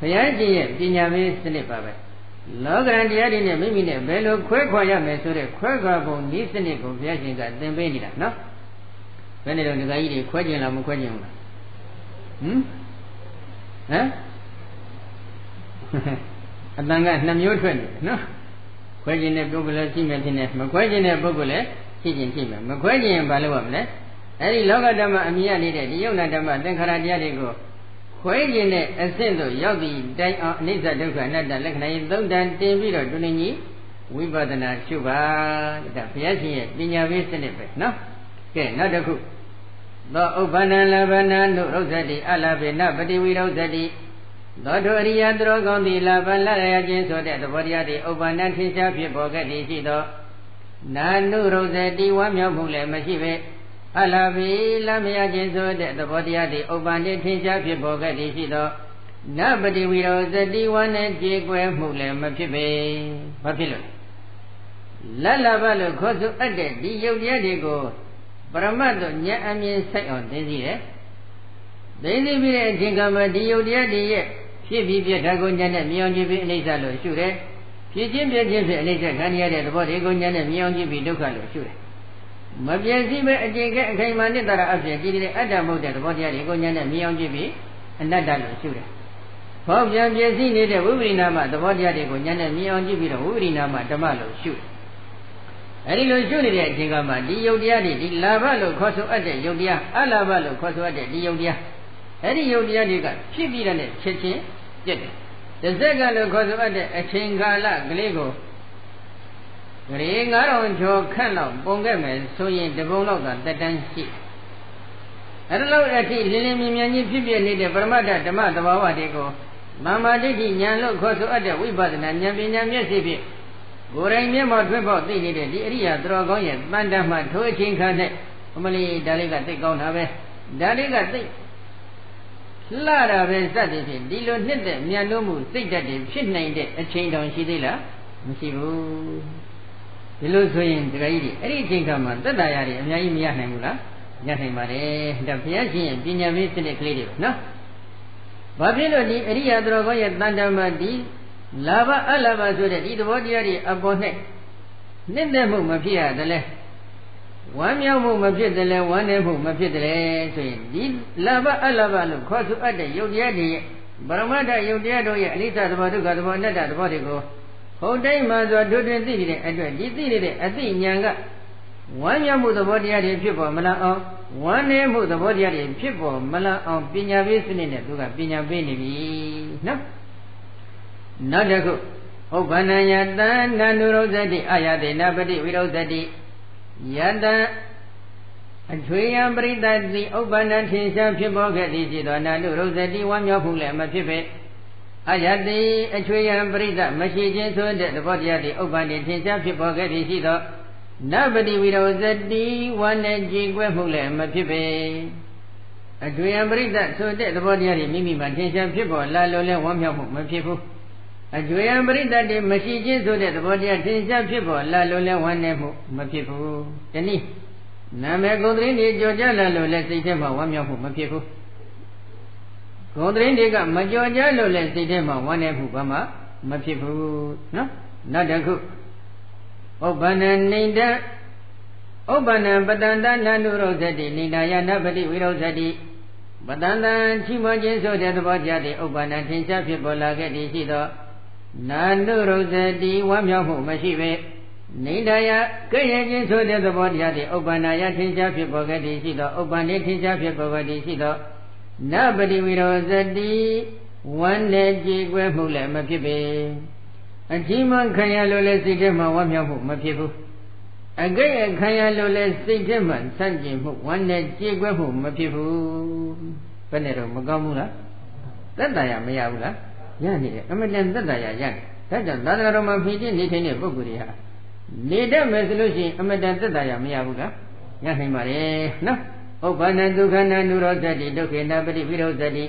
ဘုရားရှင်ရဲ့ပညာမေးစနစ်ပါပဲ လောကရန်တရားတွေနဲ့မိမိနဲ့ဘယ်လိုခွဲခွာရမယ်ဆိုတဲ့ခွဲခွာပုံဤစနစ်ကိုဘုရားရှင်ကသင်ပေးနေတာနော်ဘယ်နဲ့တော့ဒကာကြီးတွေခွဲကျင်လားမခွဲကျင်ဘူးလားဟမ်ဟမ်အတန်ကနှမျိုးထွက်နေတယ်နော်ခွဲကျင်တဲ့ပုဂ္ဂိုလ်လည်းရှိမယ်ဖြစ်နေမခွဲကျင်တဲ့ပုဂ္ဂိုလ်လည်းရှိကျင်ရှိမယ်မခွဲကျင်ရင်ဘာလုပ်ရမလဲအဲဒီလောကဓမ္မအမြင်ရနေတဲ့ဒီယုံနာဓမ္မသင်္ခါရတရားတွေကို ခွဲကျင်တဲ့အဆင့်တို့ရောက်ပြီးတိုင်အောင်အနိစ္စဒုက္ခအနတ္တလက္ခဏာရေးသုံးတန်တင်ပြီးတော့တွင်ကြီးဝိပဿနာရှုပါဒါဘုရားရှင်ရဲ့ပညာပေးစနစ်ပဲနော်ကဲနောက်တစ်ခုသောဥပ္ပန္နလဘနာနုရုဇ္ဇတိအလဘေနပတိဝိရုဇ္ဇတိသောတုအရိယသရောကောင်းသည်လဘလရယခြင်းဆိုတဲ့သဘောတရားတွေဥပ္ပန္နထင်ရှားဖြစ်ပေါ်ခဲ့သည်ရှိသောနာနုရုဇ္ဇတိဝမ်းမြောက်မှုလည်းမရှိပဲ အလဘိလမယခြင်းဆိုတဲ့သဘောတရားတွေဥပ္ပန္နထင်ရှားဖြစ်ပေါ်ခဲ့သည်ရှိသောနပတိဝိရောဇတိဝနဲ့ကြေကွယ်မှုလည်းမဖြစ်ပေဘာဖြစ်လို့လလဘလို့ခေါ်ဆိုအပ်တဲ့ဒီယုတ်တရားတွေကိုပရမတ်တို့ဉာဏ်အမြင်ဆိုင်အောင်သိသိတယ်သိသိပြီးတဲ့အချိန်ကမှဒီယုတ်တရားတွေရဲ့ဖြစ်ပြီးပြတာကိုဉာဏ်နဲ့မြင်အောင်ကြည့်ပြီးအနိစ္စလို့ရှုတယ်ဖြစ်ချင်းပြချင်းဖြစ်အနိစ္စခံရတဲ့သဘောတွေကိုဉာဏ်နဲ့မြင်အောင်ကြည့်ပြီးဒုက္ခလို့ရှုတယ် မပြည့်စည်ပဲအကျင့်ကအခိုင်အမာနဲ့တရာအဖြစ်ကြည့်တဲ့အတ္တမဟုတ်တဲ့သဘောတရားတွေကိုဉာဏ်နဲ့မြင်အောင်ကြည့်ပြီးအနတ္တလို့ရှုတယ်ဖောက်ပြန်ပြည့်စည်နေတဲ့ဝိပရိနာမသဘောတရားတွေကိုဉာဏ်နဲ့မြင်အောင်ကြည့်ပြီးတော့ဝိပရိနာမဓမ္မလို့ရှုတယ်အဲဒီလိုရှုနေတဲ့အချိန်ကမှဒီယုတ်တရားတွေဒီလာဘလို့ခေါ်ဆိုအပ်တဲ့ယုတ်တရားအလာဘလို့ခေါ်ဆိုအပ်တဲ့ဒီယုတ်တရားအဲဒီယုတ်တရားတွေကဖြစ်ပြီးတဲ့ချက်ချင်းပြည့်တယ်။တစ်စက်ကလို့ခေါ်ဆိုအပ်တဲ့အချိန်ကာလကလေးကို ဂရေ9000ကျော်ခန့်လောက်ပုံခဲ့မယ်ဆိုရင်တပုံလောက်သာတက်တန်းရှိ။အဲဒီလောက်အထိလင်းလင်းမြင်မြင်ကြီးဖြစ်ပြနေတဲ့ပရမတ္ထဓမ္မသဘာဝတွေကိုမာမာဒိဋ္ဌိဉာဏ်လို့ခေါ်ဆိုအပ်တဲ့ဝိပဿနာဉာဏ်ပညာမျက်စိဖြင့်ကိုယ်တိုင်မျက်မှောက်ထွက်ပေါက်သိနေတဲ့ဒီအရိယာသတော်ကောင်းရဲ့တန်တမှထိုးအချင်းခါနဲ့အမလီဒါလေးကသိကောင်းတာပဲဒါလေးကသိလှတာပဲစသည်ဖြင့်ဒီလိုနှစ်သက်မြန်လို့မှုစိတ်ဓာတ်တွေဖြစ်နိုင်တဲ့အချိန်တောင်ရှိသေးလားမရှိဘူး ဒီလိုဆိုရင်ဒကာကြီးတွေအဲ့ဒီအချိန်ခါမှာသက်တာရတွေအများကြီးမရနိုင်ဘူးလားရနိုင်ပါတယ်ဒါဘုရားရှင်ရဲ့ပညာမေးစနစ်ကလေးတွေနော်ဘာဖြစ်လို့ဒီအရိယာသတော်ကောရဲ့တန်တမဒီလာဘအလာဘဆိုတဲ့ဒီသဘောတရားတွေအပေါ်၌နှစ်သက်မှုမဖြစ်ရတယ်လဲဝမ်းမြောက်မှုမဖြစ်တယ်လဲဝမ်းနည်းမှုမဖြစ်တယ်လဲဆိုရင်ဒီလာဘအလာဘလို့ခေါ်ဆိုအပ်တဲ့ယုတ်တရားတွေရဲ့ဗရမတ္တယုတ်တရားတို့ရဲ့အနိစ္စသဘောဒုက္ခသဘောအနတ္တသဘောတွေကို ဟုတ်တိုင်းမှဆိုတို့တွင်သိနေတဲ့အတွက်ဒီသိနေတဲ့အသိဉာဏ်ကဝမ်းမြောက်မှုသဘောတရားတွေဖြစ်ပေါ်မလားအောင်ဝမ်းနည်းမှုသဘောတရားတွေဖြစ်ပေါ်မလားအောင်ပညာပေးစနစ်နဲ့သူကပညာပေးနေပြီနော်နောက်တစ်ခုဥပ္ပန္နယတံနန္ဒုရုဇတိအာယတေနပတိဝိရုဇတိယတံအထွေယံပရိသတိဥပ္ပန္နထင်ရှားဖြစ်ပေါ်ခဲ့သည်ရှိသောနန္ဒုရုဇတိဝမ်းမြောက်မှုလည်းမဖြစ်ပေ အာယတိအချွေယံပရိသမရှိခြင်းဆိုတဲ့သဘောတရားတွေဥပ္ပန္နထင်ရှားဖြစ်ပေါ်ခဲ့သည်ရှိသောနပတိဝိရောဇတိဝမ်းနဲ့ကြည်ကွက်မှုလည်းမဖြစ်ပေအတွေ့အပရိသတ်ဆိုတဲ့သဘောတရားတွေမိမိမှာထင်ရှားဖြစ်ပေါ်လာလို့လဲဝမ်းမြောက်မှုမဖြစ်ဘူးအကျွေယံပရိသတ်တွေမရှိခြင်းဆိုတဲ့သဘောတရားထင်ရှားဖြစ်ပေါ်လာလို့လဲဝမ်းနေမှုမဖြစ်ဘူး။ဒီနည်းနာမည်ဂုဏ်သတင်းတွေကြော်ကြလာလို့လဲစိတ်ထဲမှာဝမ်းမြောက်မှုမဖြစ်ဘူး။ ဂုဏ်သတင်းတွေကမကြော်ကြလို့လဲစိတ်ထဲမှာဝမ်းနေမှုဘာမှမဖြစ်ဘူးနော်။နောက်တစ်ခုဥပ္ပန္နနေတဥပ္ပန္နပတန္တနန္ဒုရောဇတိနေနာယနပတိဝိရောဇတိပတန္တချီးမွမ်းခြင်းဆိုတဲ့သဘောတရားတွေဥပ္ပန္နထင်ရှားဖြစ်ပေါ်လာခဲ့သည်ရှိသောနာနုရုဇတိဝမ်းမြောက်မှုမရှိပေနေတယကဲ့ရဲ့ခြင်းဆိုတဲ့သဘောတရားတွေဥပ္ပန္နာယထင်ရှားဖြစ်ပေါ်ခဲ့သည်ရှိသောဥပ္ပန္နေထင်ရှားဖြစ်ပေါ်ခဲ့သည်ရှိသော နပတိဝိရောဇတိဝမ်းနဲ့ကြည်ကွယ်မှုလည်းမဖြစ်ပေအကြီးမခံရလို့လည်းစိတ်ထဲမှာဝမ်းမြောက်မှုမဖြစ်ဘူးအကဲ့ရဲ့ခံရလို့လည်းစိတ်ထဲမှာဆန့်ကျင်မှုဝမ်းနဲ့ကြည်ကွယ်မှုမဖြစ်ဘူးဘယ်နဲ့တော့မကောင်းဘူးလားသက်တရာမရဘူးလားရနေတယ်အမတန်သက်သာရရတယ်ဒါကြောင့်သာသနာတော်မှာဖြည့်ချင်းနေထိုင်တဲ့ပုဂ္ဂိုလ်တွေဟာနေတတ်မယ်ဆိုလို့ရှိရင်အမတန်သက်သာရမရဘူးလားရနိုင်ပါလေနော် ဥပ္ပန္နဒုက္ခနာနုရောဇတိဒုက္ခေနပရိဝိရောဇတိ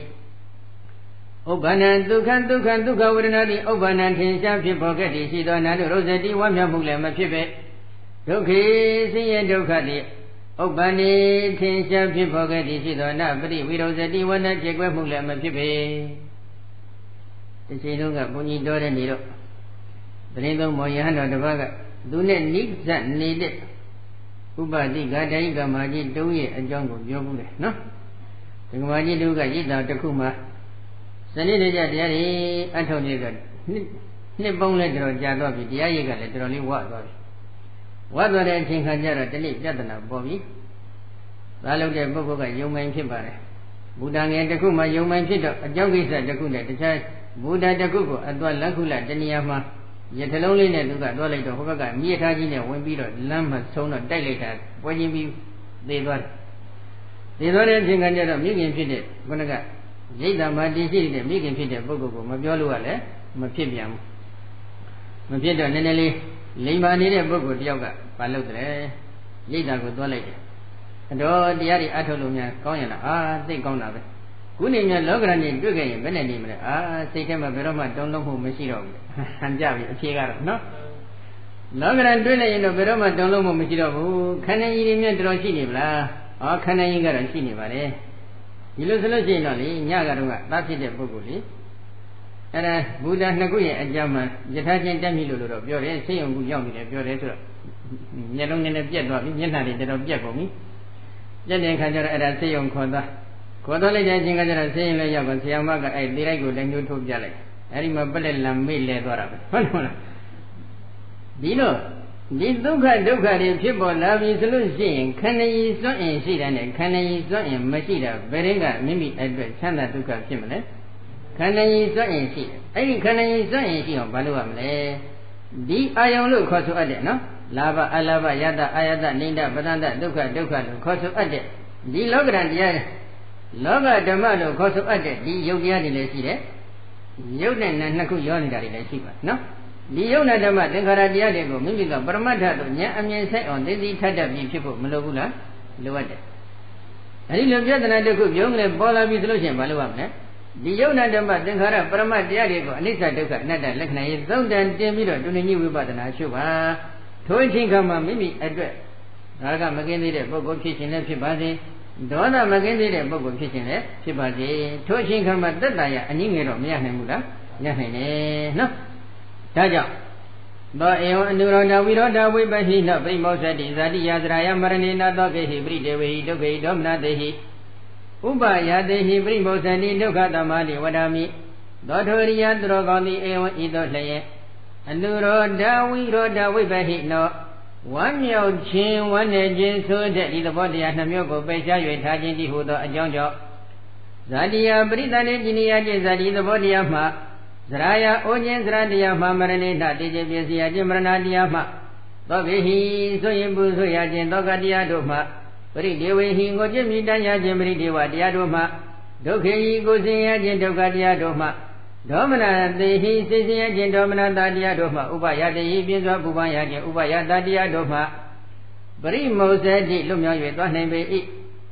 ဥပ္ပန္နဒုက္ခဒုက္ခဒုက္ခဝေဒနာတိဥပ္ပန္နထင်ရှားဖြစ်ပေါ်ခဲ့သည်ရှိသောနာနုရောဇတိဝမ်းမြောက်မှုလည်းမဖြစ်ပဲဒုက္ခေဆင်းရဲဒုက္ခတိဥပ္ပန္နေထင်ရှားဖြစ်ပေါ်ခဲ့သည်ရှိသောနာပရိဝိရောဇတိဝဏ္ဏကျေကွဲမှုလည်းမဖြစ်ပေတစ်ချိန်လုံးကဘုန်းကြီးတော်တဲ့နေတော့သတင်းသုံးမော်ယဟန်တော်တစ်ပါးကသူနဲ့နိစ္စနေတဲ့ ဥပတိဂါတယိကမာကြီးတုံးရဲ့အကြောင်းကိုပြောဘူးလေနော်ဒီကမာကြီးတို့ကရစ်တာတစ်ခုမှစနစ်တကျတရားတွေအထောက်တွေကနှစ်နှစ်ပုံးလဲတော်ကြာတော့ပြီတရားရည်ကလည်းတော်တော်လေးဝသွားပြီဝသွားတဲ့အချိန်ခါကျတော့တနေ့ပြဿနာပေါ်ပြီသာလုပ်တဲ့ပုဂ္ဂိုလ်ကယုံမှန်ဖြစ်ပါတယ်ဘုဒ္ဓငယ်တစ်ခုမှယုံမှန်ဖြစ်တော့အကြောင်းကိစ္စတစ်ခုနဲ့တခြားဘုဒ္ဓတကုကိုအသွားလက်ခုလတဏှာမှာ ရထလုံးလေးနဲ့သူကသွားလိုက်တော့ဟိုဘက်ကမြေထားကြီးနဲ့ဝင်ပြီးတော့လမ်းမှာဆုံးတော့တိုက်လိုက်တာပွဲချင်းပြီးသေသွားတယ်သေသွားတဲ့အချိန်ကကျတော့မိခင်ဖြစ်တဲ့ခုနကရိတ်တာမှာတည်ရှိတဲ့မိခင်ဖြစ်တဲ့ပုဂ္ဂိုလ်ကိုမပြောလို့ကလည်းမဖြစ်ပြန်ဘူးမဖြစ်တော့နည်းနည်းလေးလိမ်ပါနေတဲ့ပုဂ္ဂိုလ်တယောက်ကမလုပ်တယ်ရိတ်တာကိုသွားလိုက်တယ်အတော်တရားတွေအထုတ်လို့များကောင်းရလားအာသိကောင်းတာပဲ ခုနေမြလောကရဏ်တွေ့ခဲ့ရင်ဘယ်နဲ့နေမလဲအာစိတ်ထဲမှာဘယ်တော့မှတုံ့လုံးမှုမရှိတော့ဘူးဟန်ကြပြီအဖြေကတော့နော်လောကရန်တွေ့လိုက်ရင်တော့ဘယ်တော့မှတုံ့လုံးမှုမရှိတော့ဘူးခန္ဓာကြီးတွေမြတ်တော်ရှိနေဗလားဩခန္ဓာကြီးကတော့ရှိနေပါလေဒီလိုဆိုလို့ရှိရင်တော့လေညကတော့ကသတ်ဖြစ်တဲ့ပုဂ္ဂိုလ်လေအဲ့ဒါဘုရားနှစ်ခုရဲ့အကြောင်းမှယထာချင်းတက်ပြီလို့တော့ပြောတယ်စိတ်ယုံကူရောက်နေတယ်ပြောတယ်ဆိုတော့မျက်လုံးနည်းနည်းပြက်သွားပြီမျက်နှာတွေတော်တော်ပြက်ကုန်ပြီပြက်တဲ့ခါကျတော့အဲ့ဒါစိတ်ယုံခေါ်သွား ခေါ်တော့လိုက်တဲ့အချိန်ကကျတော့ဆင်းရင်လည်းရောက်ပါဆရာမကအဲ့ဒီလိုက်ကိုလည်းညှိုးထုတ်ပြလိုက်အဲ့ဒီမှာပလက်လံမေ့လဲသွားတာပဲဟုတ်တယ်မလားဒီတော့ဒီဒုက္ခဒုက္ခတွေဖြစ်ပေါ်လာပြီဆိုလို့ရှိရင်ခန္ဓာကြီးစွန့်ရင်ရှိတယ်နဲ့ခန္ဓာကြီးစွန့်ရင်မရှိတာဘယ်ရင်ကမိမိအတွက်ချမ်းသာဒုက္ခဖြစ်မလဲခန္ဓာကြီးစွန့်ရင်ရှိတယ်အဲ့ဒီခန္ဓာကြီးစွန့်ရင်ရှိအောင်ဘာလုပ်ရမလဲဒီအာယုံလို့ခေါ်ဆိုအပ်တယ်နော်လာဘအလာဘယတအာယတနိဒပဒန္တဒုက္ခဒုက္ခလို့ခေါ်ဆိုအပ်တယ်ဒီလောကရန်တရား လောကဓမ္မလို့ခေါ်ဆိုအပ်တဲ့ဒီယုတ်တရားတွေလည်းရှိတယ်ယုတ်နဲ့နာနှစ်ခုရောနေတာတွေလည်းရှိပါနော်ဒီယုံနာဓမ္မသင်္ခါရတရားတွေကိုမိမိကပရမတ္ထသို့ဉာဏ်အမြင်ဆိုင်အောင်သိသိထပ်တတ်ပြီးဖြစ်ဖို့မလိုဘူးလားလိုအပ်တယ်အဲဒီလိုပြဿနာတစ်ခုပြုံးနဲ့ပေါ်လာပြီဆိုလို့ရှိရင်မလိုပါမလဲဒီယုံနာဓမ္မသင်္ခါရပရမတ်တရားတွေကိုအနိစ္စဒုက္ခအနတ္တလက္ခဏာရေးသုံးတန်တင်ပြီးတော့တုန်ညိဝိပဿနာရှုပါထိုအချိန်ခါမှာမိမိအတွက်ဒါကမကင်းသေးတဲ့ပုဂ္ဂိုလ်ဖြစ်ခြင်းလည်းဖြစ်ပါစေ ဒေါသမကင်းသေးတဲ့ပုဂ္ဂိုလ်ဖြစ်ခြင်းလည်းဖြစ်ပါစေထိုအချိန်ခါမှာတက်တာရအနည်းငယ်တော့မရနိုင်ဘူးလားရနိုင်တယ်နော်ဒါကြောင့်သောဧဝံအနုရောဓဝိရောဓဝိပဟိနပိမောသတိဇာတိယသရာယမရဏေနသောကေဟိပရိတေဝေဟိဒုက္ခေဒေါမနတေဟိဥပယတေဟိပရိမောသတိဒုက္ခတမတိဝဒာမိသောထောရိယသူတော်ကောင်းသည်ဧဝံဤသို့လျက်အနုရောဓဝိရောဓဝိပဟိနော ဝမ်းမြောက်ခြင်းဝမ်းနေခြင်းဆိုတဲ့ဒီသဘောတရားနှမျိုးကိုပယ်ရှား၍ထားခြင်းဒီဟုသောအကြောင်းကြောင့်ဇာတိယပရိသန္တိကိနိယကျင့်ဇာတိသဘောတရားမှာဇရာယအိုးခြင်းဇရာတရားမှာမရဏိတတေခြင်းပြစီယခြင်းမရဏတရားမှာသောဘိဟိဆိုရင်ပုဆိုရခြင်းသောကတရားတို့မှာပရိဒေဝေဟိကိုจิตမိတ္တရခြင်းပရိဒေဝတရားတို့မှာဒုက္ခေဟိကိုဆင်းရဲခြင်းဒုက္ခတရားတို့မှာ ဒေါမနသေဟိစိတ်ဆင်းရဲခြင်းဒေါမနတာတရားတို့မှဥပယတေဟိပြင်းစွာပူပန်ရခြင်းဥပယတာတရားတို့မှပရိမောဇ္ဇတိလွတ်မြောက်၍သွားနိုင်ပေ၏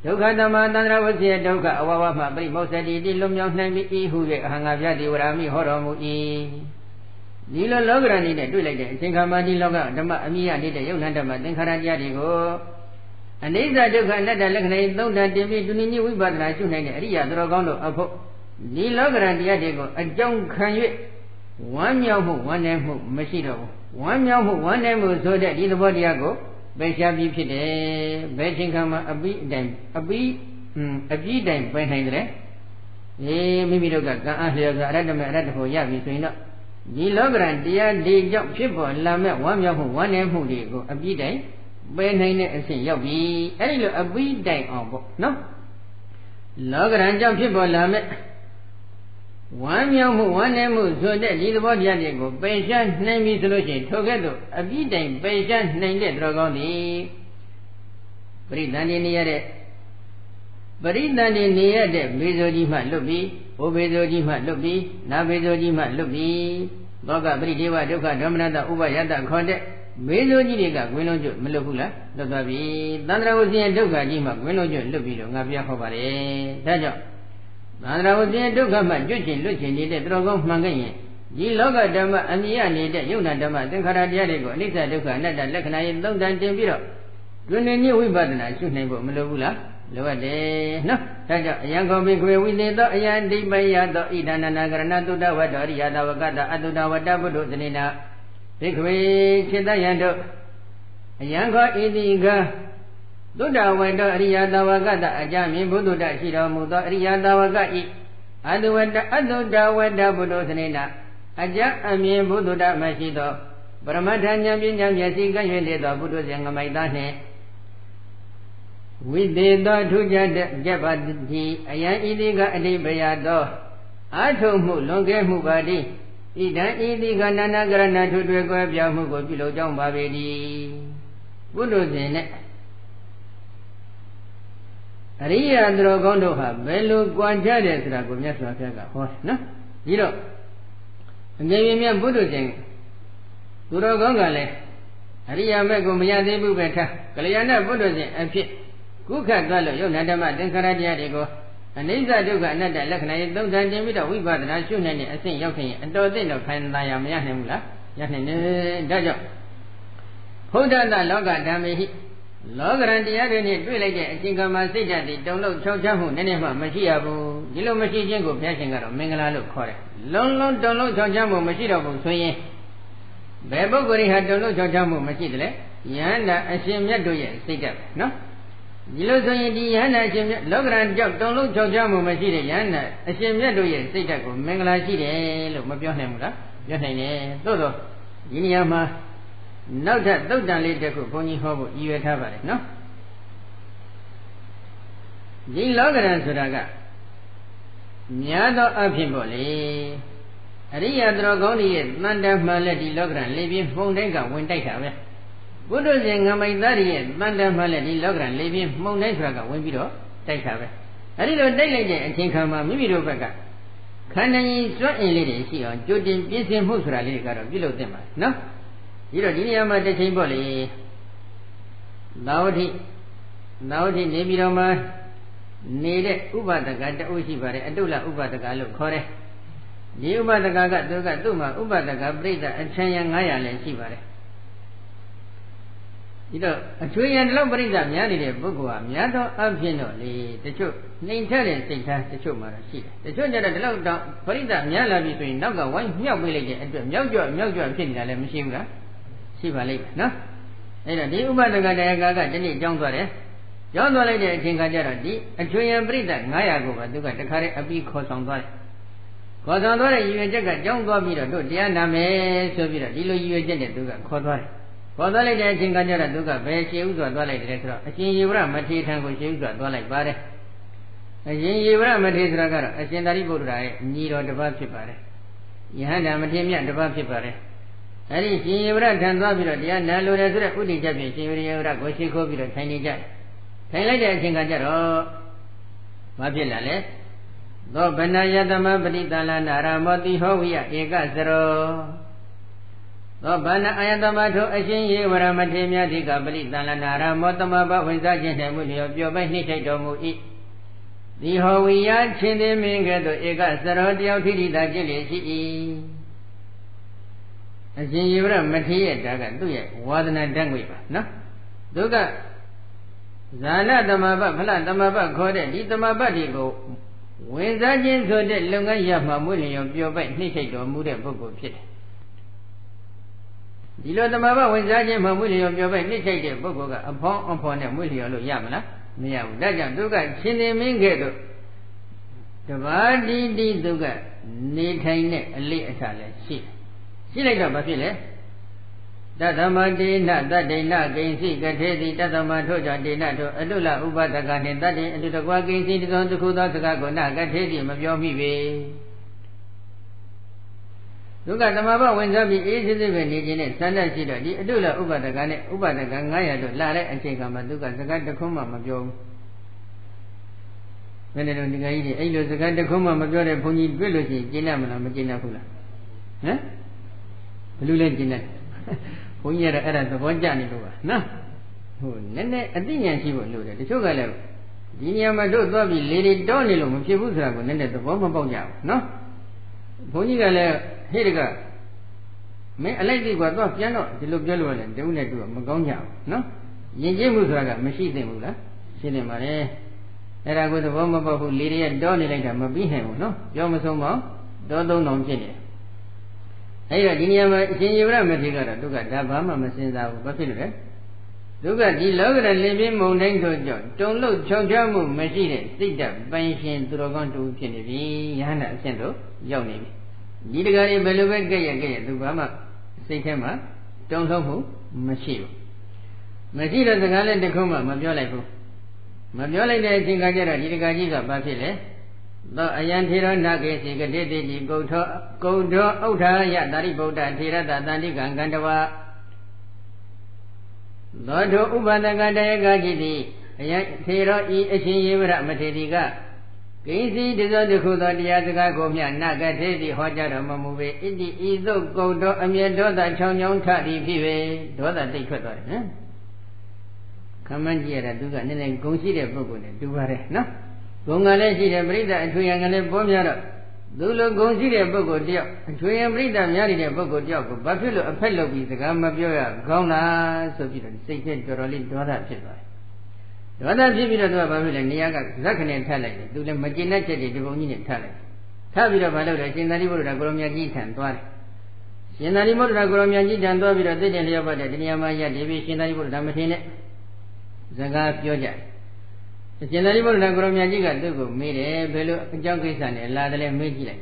ဒုက္ခသမသန္တရဝစီဒုက္ခအဝဝမှပရိမောဇ္ဇတိတိလွတ်မြောက်နိုင်ပြီ၏ဟု၍အဟံငါပြတိဝရမိဟောတော်မူ၏ဒီလိုလောကရဏီနဲ့တွေ့လိုက်တဲ့အချိန်ခါမှာဒီလောကဓမ္မအမိယနေတဲ့ယုံနာဓမ္မသင်္ခါရတရားတွေကိုအနိစ္စဒုက္ခအနတ္တလက္ခဏာသုံးတန်တင်ပြီးဒုနိညဝိပဿနာရှုနိုင်တဲ့အရိယာသူတော်ကောင်းတို့အဖို့ ဒီလောကရန်တရားတွေကိုအကြောင်းခံ၍ဝမ်းမြောက်မှုဝမ်းနည်းမှုမရှိတော့ဘူးဝမ်းမြောက်မှုဝမ်းနည်းမှုဆိုတဲ့ဒီသဘောတရားကိုပယ်ရှားပြီးဖြစ်တယ်ဘယ်ချိန်ခါမှအပိအတိုင်းအပိအပြီးတိုင်းပယ်နိုင်တယ်အေးမိမိတို့ကကံအားလျော်စွာအရတ္တမအရတ္တဖို့ရပြီဆိုရင်တော့ဒီလောကရန်တရားဒီကြောင့်ဖြစ်ပေါ်လာမဲ့ဝမ်းမြောက်မှုဝမ်းနည်းမှုတွေကိုအပြီးတိုင်းပယ်နိုင်တဲ့အဆင့်ရောက်ပြီအဲ့ဒီလိုအပြီးတိုင်းအောင်ပေါ့နော်လောကရန်ကြောင့်ဖြစ်ပေါ်လာမဲ့ ဝမ်းမြောက်မှုဝမ်းနည်းမှုဆိုတဲ့ဒီသဘောတရားတွေကိုပယ်ရှားနိုင်ပြီဆိုလို့ရှိရင်ထိုကဲ့သို့အပြည့်တိုင်ပယ်ရှားနိုင်တဲ့တော်ကောင်းသည်ပရိသန္တိနေရတဲ့ပရိသန္တိနေရတဲ့ဘေဇောကြီးမှလွတ်ပြီးဘိုးဘေဇောကြီးမှလွတ်ပြီးနာဘေဇောကြီးမှလွတ်ပြီးသောကပရိဒေဝဒုက္ခဒေါမနတဥပယတခေါ်တဲ့ဘေဇောကြီးတွေကဂွင်းလုံးကျွတ်မလွတ်ဘူးလားလွတ်သွားပြီသန္တရာဝစီယဒုက္ခကြီးမှဂွင်းလုံးကျွတ်လွတ်ပြီးတော့ငါပြခေါ်ပါတယ်ဒါကြောင့် သန္တရာဝဇင်းဒုက္ခမှကျွတ်ချင်လွတ်ချင်နေတဲ့တော်ကောင်းမှန်ခဲ့ရင်ဒီလောကဓမ္မအမြင်ရနေတဲ့ယုံနာဓမ္မသင်္ခါရတရားတွေကိုအနိစ္စဒုက္ခအနတ္တလက္ခဏာရင်သုံးတန်တင်ပြီးတော့တွင်နေညဝိပဿနာရှုနိုင်ဖို့မလိုဘူးလားလိုအပ်တယ်နော်ဒါကြောင့်အယံကောပိခွေဝိသေသောအယံဒိပယသောဣဒနာနာကရဏသုတဝတ္တောရိယတဝကတအတုတဝတ္တဘုဒ္ဓသနေနာဘိခွေခြေတယံတို့အယံခောဣတိက သုတ္တဝတ္တအရိယတဝကတအကြမြင်ဘုဒ္ဓတရှိတော်မူသောအရိယတဝကဤအတုဝတ္တအတုတဝတ္တဘုဒ္ဓသနေနာအကြအမြင်ဘုဒ္ဓတမရှိသောပရမတ္ထဉာဏ်ပညာမျက်စိကရွေ့လေသောဘုဒ္ဓဇင်ငမိုက်သားနှင့်ဝိသေသောထူးခြားတဲ့ကြက်ပါတိအယံဤတိကအတိပယသောအာထုံမှုလွန်ကဲမှုပါတိဣဒံဤတိကနာနာကရဏထုတွေကွဲပြောင်းမှုကိုပြုလုပ်ကြောင်းပါပေ၏ဘုဒ္ဓဇင်နဲ့ အရိယာသူတော်ကောင်းတို့ဟာဘယ်လိုကြွားကြတယ်ဆိုတာကိုမြတ်စွာဘုရားကဟောနော်ဒီတော့အမြဲမြဲဘုဒ္ဓရှင်သူတော်ကောင်းကလည်းအရိယာမဲ့ကိုမရသေးဘူးပဲထားကလျာဏဘုဒ္ဓရှင်အဖြစ်ကုခတ်သွားလို့ယုတ်နာဓမ္မသင်္ခါရတရားတွေကိုအနိစ္စဒုက္ခအနတ္တလက္ခဏာရေးသုံးသပ်တင်ပြီးတော့ဝိပဿနာရှုနိုင်တဲ့အဆင့်ရောက်ခင်အတော်သိတော့ခံစားရမရနိုင်ဘူးလားရနိုင်တယ်ဒါကြောင့်ဘုဒ္ဓတလောကဓမ္မေဟိ လောကရန်တရားတွေနဲ့တွေ့လိုက်တဲ့အချိန်ကမှစိတ်ဓာတ်တွေတုံလို့ချောက်ချမှုနည်းနည်းမှမရှိရဘူးဒီလိုမရှိခြင်းကိုဘုရားရှင်ကတော့မင်္ဂလာလို့ခေါ်တယ်လုံးလုံးတုံလို့ချောက်ချမှုမရှိတော့ဘူးဆိုရင်ဘယ်ပုဂ္ဂိုလ်ဟာတုံလို့ချောက်ချမှုမရှိတယ်လဲယန္တာအရှင်မြတ်တို့ရဲ့စိတ်ဓာတ်နော်ဒီလိုဆိုရင်ဒီယန္တာအရှင်မြတ်လောကရန်ကြောက်တုံလို့ချောက်ချမှုမရှိတဲ့ယန္တာအရှင်မြတ်တို့ရဲ့စိတ်ဓာတ်ကိုမင်္ဂလာရှိတယ်လို့မပြောနိုင်ဘူးလားပြောနိုင်တယ်သို့တော့ဒီနေရာမှာ နောက်ထပ်သုတ်တန်လေးတစ်ခုဘုန်းကြီးဟောဖို့ရည်ရွယ်ထားပါတယ်နော်ဒီလောကရန်ဆိုတာကများသောအဖြစ်ပေါ့လေအရိယာတော်ကောင်းကြီးရဲ့တန်တမှန်လက်ဒီလောကရန်လေးပြင်းမှုန်တိုင်းကဝင်တိုက်တာပဲဘုဒ္ဓရှင်ငမိုင်သားရဲ့တန်တမှန်လက်ဒီလောကရန်လေးပြင်းမှုန်တိုင်းဆိုတာကဝင်ပြီးတော့တိုက်တာပဲအဲ့ဒီလိုတိုက်လိုက်တဲ့အချိန်ခါမှာမိမိတို့ဘက်ကခန္ဓာကြီးစွန့်အင်လေးတွေရှိအောင်ကြိုတင်ပြည့်စင်မှုဆိုတာလေးတွေကတော့ပြုလုပ်သင့်ပါတယ်နော် ပြီးတော့ဒီနေရာမှာတစ်ချိန်ပေါ့လေသာဝတိသာဝတိနေပြီးတော့မှနေတဲ့ဥပဒကတအုပ်ရှိပါတယ်အတုလဥပဒကလို့ခေါ်တယ်ဒီဥပဒကကသူကသူ့မှာဥပဒကပြိဿအချမ်းရ900လည်းရှိပါတယ်ဒီတော့အချွေရံတလောက်ပြိဿများနေတဲ့ပုဂ္ဂိုလ်ဟာများသောအဖြစ်တော့လေတချို့နှိမ်ထက်တဲ့စိတ်ထားတချို့မှာတော့ရှိတယ်တချို့ကျတော့ဒီလောက်တော့ပြိဿများလာပြီဆိုရင်နောက်ကဝိုင်းမြောက်ပေးလိုက်တဲ့အတွက်မြောက်ကြွမြောက်ကြွဖြစ်နေတာလည်းမရှိဘူးလား ရှိပါလိမ့်မယ်နော်အဲ့တော့ဒီဥပဒကတရားကတနေ့ကြောင်းသွားတယ်ကြောင်းသွားလိုက်တဲ့အချိန်ကကျတော့ဒီအချွေရံပြိဿ900ကိုပါသူကတခါတည်းအပြီးခေါ်ဆောင်သွားတယ်ခေါ်ဆောင်သွားတဲ့ရည်ရွယ်ချက်ကကြောင်းသွားပြီးတော့တို့တရားနာမယ်ဆိုပြီးတော့ဒီလိုရည်ရွယ်ချက်နဲ့သူကခေါ်သွားတယ်ခေါ်သွားလိုက်တဲ့အချိန်ကကျတော့သူကဘယ်ရှေးဥစွာသွားလိုက်တယ်ဆိုတော့အရှင်ယေဝရမထေထံကိုရှေးဥစွာသွားလိုက်ပါတယ်အရှင်ယေဝရမထေဆိုတာကတော့အရှင်သာရိပုတ္တရာရဲ့ညီတော်တစ်ပါးဖြစ်ပါတယ်ယဟန္တာမထေမြတ်တစ်ပါးဖြစ်ပါတယ် အဲ့ဒီရှင်ယေဝရထံသွားပြီးတော့တရားနာလိုတယ်ဆိုတဲ့ဥဒိချက်ဖြင့်ရှင်ယေဝရကိုရှိခိုးပြီးတော့ထိုင်နေကြတယ်ထိုင်လိုက်တဲ့အချိန်ကကျတော့ဘာဖြစ်လာလဲသောဗဏယတမပရိတလနာရမောတိဟောဝိယဧကစရောသောဘာနာအာယတမထုအရှင်ယေဝရမထေမြတ်တိကပရိသလနာရမောတမဘဝင်စားခြင်းနှင့်မှုလျော်ပြောပိုက်နှိမ့်ထိုက်တော်မူ၏ဒီဟောဝိယချင်းသည်မင်းကဲ့သို့ဧကစရောတယောက်ထိတိတာจิตလျက်ရှိ၏ အရှင်ယေဝရမထေရဲ့ဒါကသူ့ရဲ့ဝါဒနာဓာတ်ငွေပါနော်သူကဇာလသမဘဖလသမဘခေါ်တဲ့ဒီသမဘတ်ဒီကိုဝင်စားခြင်းဆိုတဲ့လုပ်ငန်းရမှာမွေးလျော်ပြောပိုက်နှိမ့်ထိုက်တော်မူတဲ့ပုဂ္ဂိုလ်ဖြစ်တယ်ဒီလိုတမဘဝင်စားခြင်းမှမွေးလျော်ပြောပဲနှိမ့်ချိုက်တဲ့ပုဂ္ဂိုလ်ကအဖောင်းအဖောင်းနဲ့မွေးလျော်လို့ရမလားမရဘူးဒါကြောင့်သူကရှင်နေမင်းကဲ့သို့တပါးတိတိသူက နေထိုင်တဲ့အလေးအထားလည်းရှိ ရှိလိုက်တော့ဘာဖြစ်လဲတသမတေနတတ္တေနကိဉ္စီကထေတိတသမထို့ကြောင့်တေနထို့အတုလဥပဒကနှင့်တတ္တေအတုတကွာကိဉ္စီတသောတစ်ခုသောစကားကိုနကထေတိမပြောမိပေဒုက္ခသမဘဝင်စားပြီးအေးစစ်စစ်ပဲနေခြင်းနဲ့ဆန္ဒရှိတော့ဒီအတုလဥပဒကနဲ့ဥပဒက900တို့လာတဲ့အချိန်ကမှဒုက္ခစကားတခုမှမပြောဘူးဘယ်နဲ့တော့ဒီကကြီးတွေအဲ့လိုစကားတခုမှမပြောတဲ့ဘုန်းကြီးတွေ့လို့ရှိရင်ကျင့်ရမလားမကျင့်ရဘူးလားဟမ် ဘယ်လိုလဲကျင့်ရဘုန်းကြီးကတော့အဲ့ဒါသဘောကျနေလို့ပါနော်ဟိုနည်းနည်းအသိဉာဏ်ရှိဖို့လိုတယ်တချို့ကလည်းဒီနေရာမှာတို့သွားပြီးလေတွေတောနေလို့မဖြစ်ဘူးဆိုတာကိုနည်းနည်းသဘောမပေါက်ကြဘူးနော်ဘုန်းကြီးကလည်းဟိတကမင်းအလိုက်သိကွာတော့ပြန်တော့ဒီလိုပြောလို့လည်းတုံးနဲ့တူမကောင်းကြဘူးနော်ယဉ်ကျေးမှုဆိုတာကမရှိသင့်ဘူးလားရှင်းနေပါလေအဲ့ဒါကိုသဘောမပေါက်ဘူးလေတွေတောနေလိုက်တာမပြီးနိုင်ဘူးနော်ပြောမဆုံးပါတောသုံးတော်ဖြစ်နေ အဲ့တော့ဒီနေရာမှာအရှင်ယေဝရမထေရကတော့သူကဒါဘာမှမစင်စားဘူးဘာဖြစ်လို့လဲသူကဒီလောကရလင်ပြင်းမုံတိုင်းတို့ကြောင့်တုံလို့ချောင်ချမှုမရှိတဲ့စိတ်ဓာတ်ပိုင်ရှင်သူတော်ကောင်းတူဖြစ်နေပြီယဟန္တာအရှင်တို့ရောက်နေပြီဒီတကားတွေဘယ်လိုပဲကြက်ရကြက်ရသူဘာမှစိတ်ထဲမှာတုံ့လှုပ်မှုမရှိဘူးမရှိတဲ့စကားလည်းတစ်ခုမှမပြောလိုက်ဘူးမပြောလိုက်တဲ့အချိန်ကကျတော့ဒီတကားကြီးကဘာဖြစ်လဲ သောအယံထေရနာကေစီကတိတိကြီးကုဋ္ဌောကုဋ္ဌောဥထာယတာရိဗုဒ္ဓထေရတတန္တိကံကန္တဝသောထုဥပဒကတယကจิติအယံထေရောဤအရှင်ယေဝရမထေရီကကိစီတဇောတခုသောတရားစကားကိုမြနဂထေတိဟောကြားတော်မမူပေဣတိဤသို့ကုံတော်အမြဲဒေါသချောင်းချောင်းထသည်ဖြစ်ပေဒေါသတိတ်ထွက်သွားတယ်နော်ခမန်းကြည့်ရတာသူကနည်းနည်းဂုံရှိတဲ့ပုဂ္ဂိုလ်နဲ့တူပါတယ်နော် ဂုံကလည်းရှိတယ်ပရိသတ်အထွေရံကလည်းပေါ်များတော့သူလိုဂုံရှိတဲ့ပုဂ္ဂိုလ်တယောက်အထွေရံပရိသတ်များနေတဲ့ပုဂ္ဂိုလ်တယောက်ကိုဘာဖြစ်လို့အဖက်လုပ်ပြီးစကားမပြောရကောင်းလားဆိုပြီးတော့စိတ်ထဲတော်တော်လေးဒေါသဖြစ်သွားတယ်ဒေါသဖြစ်ပြီးတော့သူကဘာဖြစ်လဲနေရာကဇက်ခနဲ့ထပ်လိုက်တယ်သူလည်းမကျင်တဲ့ချက်တွေဒီပုံကြီးနဲ့ထပ်လိုက်ထပ်ပြီးတော့ဘာလုပ်လဲရှင်သာရိပုတ္တရာကိုရောမြတ်ကြီးထံသွားတယ်ရှင်သာရိပုတ္တရာကိုရောမြတ်ကြီးထံသွားပြီးတော့သိတဲ့လျောက်ပတ်တဲ့ဒီနေရာမှာရနေပြီးရှင်သာရိပုတ္တရာမထင်နဲ့စကားပြောကြတယ် ရှင်သာရိပုတ္တရာကိုရောမြတ်ကြီးကသူ့ကိုမေးတယ်ဘယ်လိုအကြောင်းကိစ္စနဲ့လာတယ်လဲမေးကြည့်လိုက်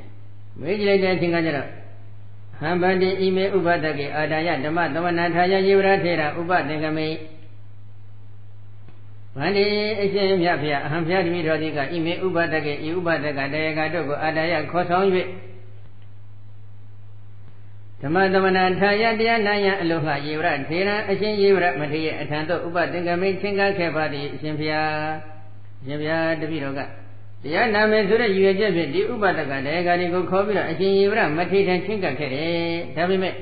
မေးကြည့်လိုက်တဲ့အချိန်ကကျတော့ဟံဗန္တိဣမေဥပဒကေအာဒါယဓမ္မသမဏထာယယေဝရထေရဥပသင်္ကမေဗန္ဒီအရှင်မြတ်ဖျားအဟံဖျားတမိတော်သည်ကဣမေဥပဒကေဤဥပဒကတေကတို့ကိုအာတယခေါ်ဆောင်၍ဓမ္မသမဏထာယတရားနာယအလိုဟယေဝရထေရအရှင်ယေဝရမထေရအထံသို့ဥပသင်္ကမိချင်းကားခဲ့ပါသည်အရှင်ဖျား အရှင်ဖျားတပိတော်ကတတရားနာမယ်ဆိုတဲ့ရည်ရွယ်ချက်ဖြင့်ဒီဥပဒကတရားဂါတွေကိုခေါ်ပြီးတော့အရှင်ယေဗရမထေထံချင်းကပ်ခဲ့တယ်ဒါပေမဲ့